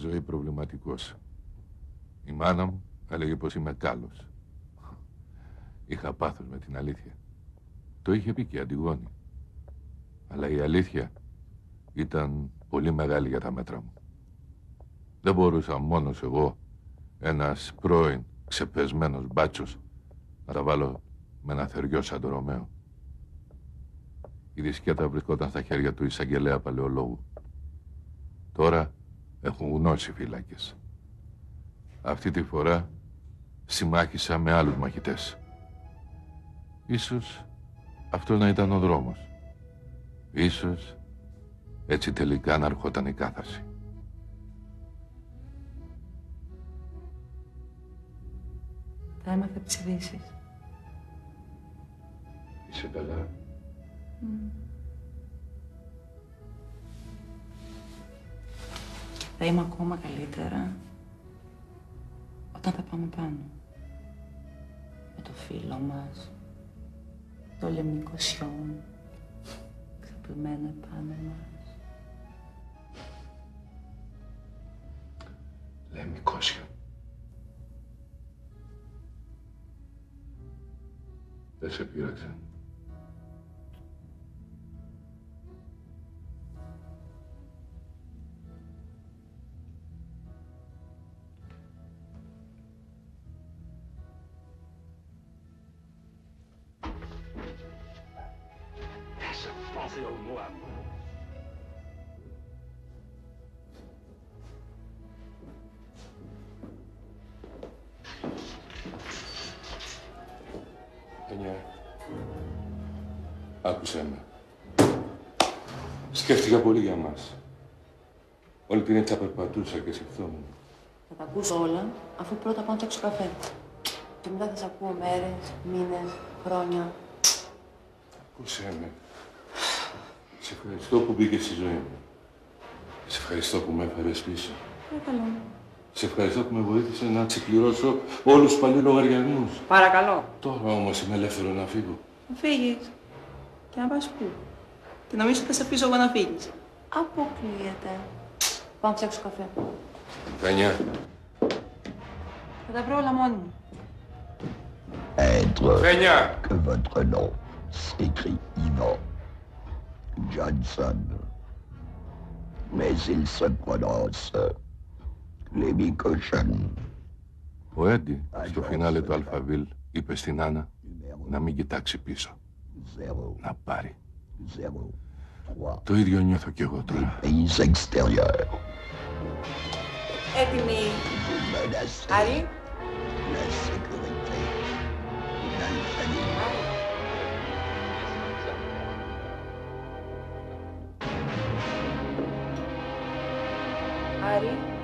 ζωή προβληματικός. Η μάνα μου έλεγε πως είμαι κάλος. Είχα πάθος με την αλήθεια. Το είχε πει και η Αντιγόνη. Αλλά η αλήθεια ήταν πολύ μεγάλη για τα μέτρα μου. Δεν μπορούσα μόνος εγώ, ένας πρώην ξεπεσμένος μπάτσος, να τα βάλω με ένα θεριό σαν το Ρωμαίο. Η δισκέτα βρισκόταν στα χέρια του εισαγγελέα παλαιολόγου. Τώρα έχουν γνώσει οι φύλακες. Αυτή τη φορά συμμάχισα με άλλους μαχητές. Ίσως αυτός να ήταν ο δρόμος. Ίσως έτσι τελικά να ερχόταν η κάθαση. Τα έμαθα από τις ειδήσεις. Είσαι καλά; Θα είμαι ακόμα καλύτερα όταν θα πάμε πάνω. Με το φίλο μας, το λεμνικό σιόν, ξαπλωμένο επάνω μας. Λέμε Κώσια. Δεν σε πείραξα. Σκέφτηκα πολύ για μας. Όλη την νύχτα περπατούσα και σκεφτόμουν. Θα τα ακούσω όλα, αφού πρώτα πάω να φτιάξω καφέ. Και μετά θα σε ακούω μέρες, μήνες, χρόνια. Ακούσέ με. Σε ευχαριστώ που μπήκες στη ζωή μου. Σε ευχαριστώ που με έφερες πίσω. Παρακαλώ. Σε ευχαριστώ που με βοήθησε να ξεπληρώσω όλους τους παλιούς λογαριασμούς. Παρακαλώ. Τώρα όμως είμαι ελεύθερο να φύγω. Να φύγεις. Και να πας πού; Και νομίζω ότι θα σε αφήσω εγώ να φύγεις. Αποκλείεται. Πάω να φτιάξω καφέ. Φένια. Θα τα βρω όλα μόνη μου. Être Feignant. que votre nom s'écrit Ivan Johnson. Mais il se prononce Lemikochen. Ο Έντι, στο φινάλε του Αλφαβήλ, είπε στην Άννα να μην κοιτάξει πίσω. Να πάρει το ίδιο νιώθω κι εγώ το εξωτερικό Έτοιμη Άρη Άρη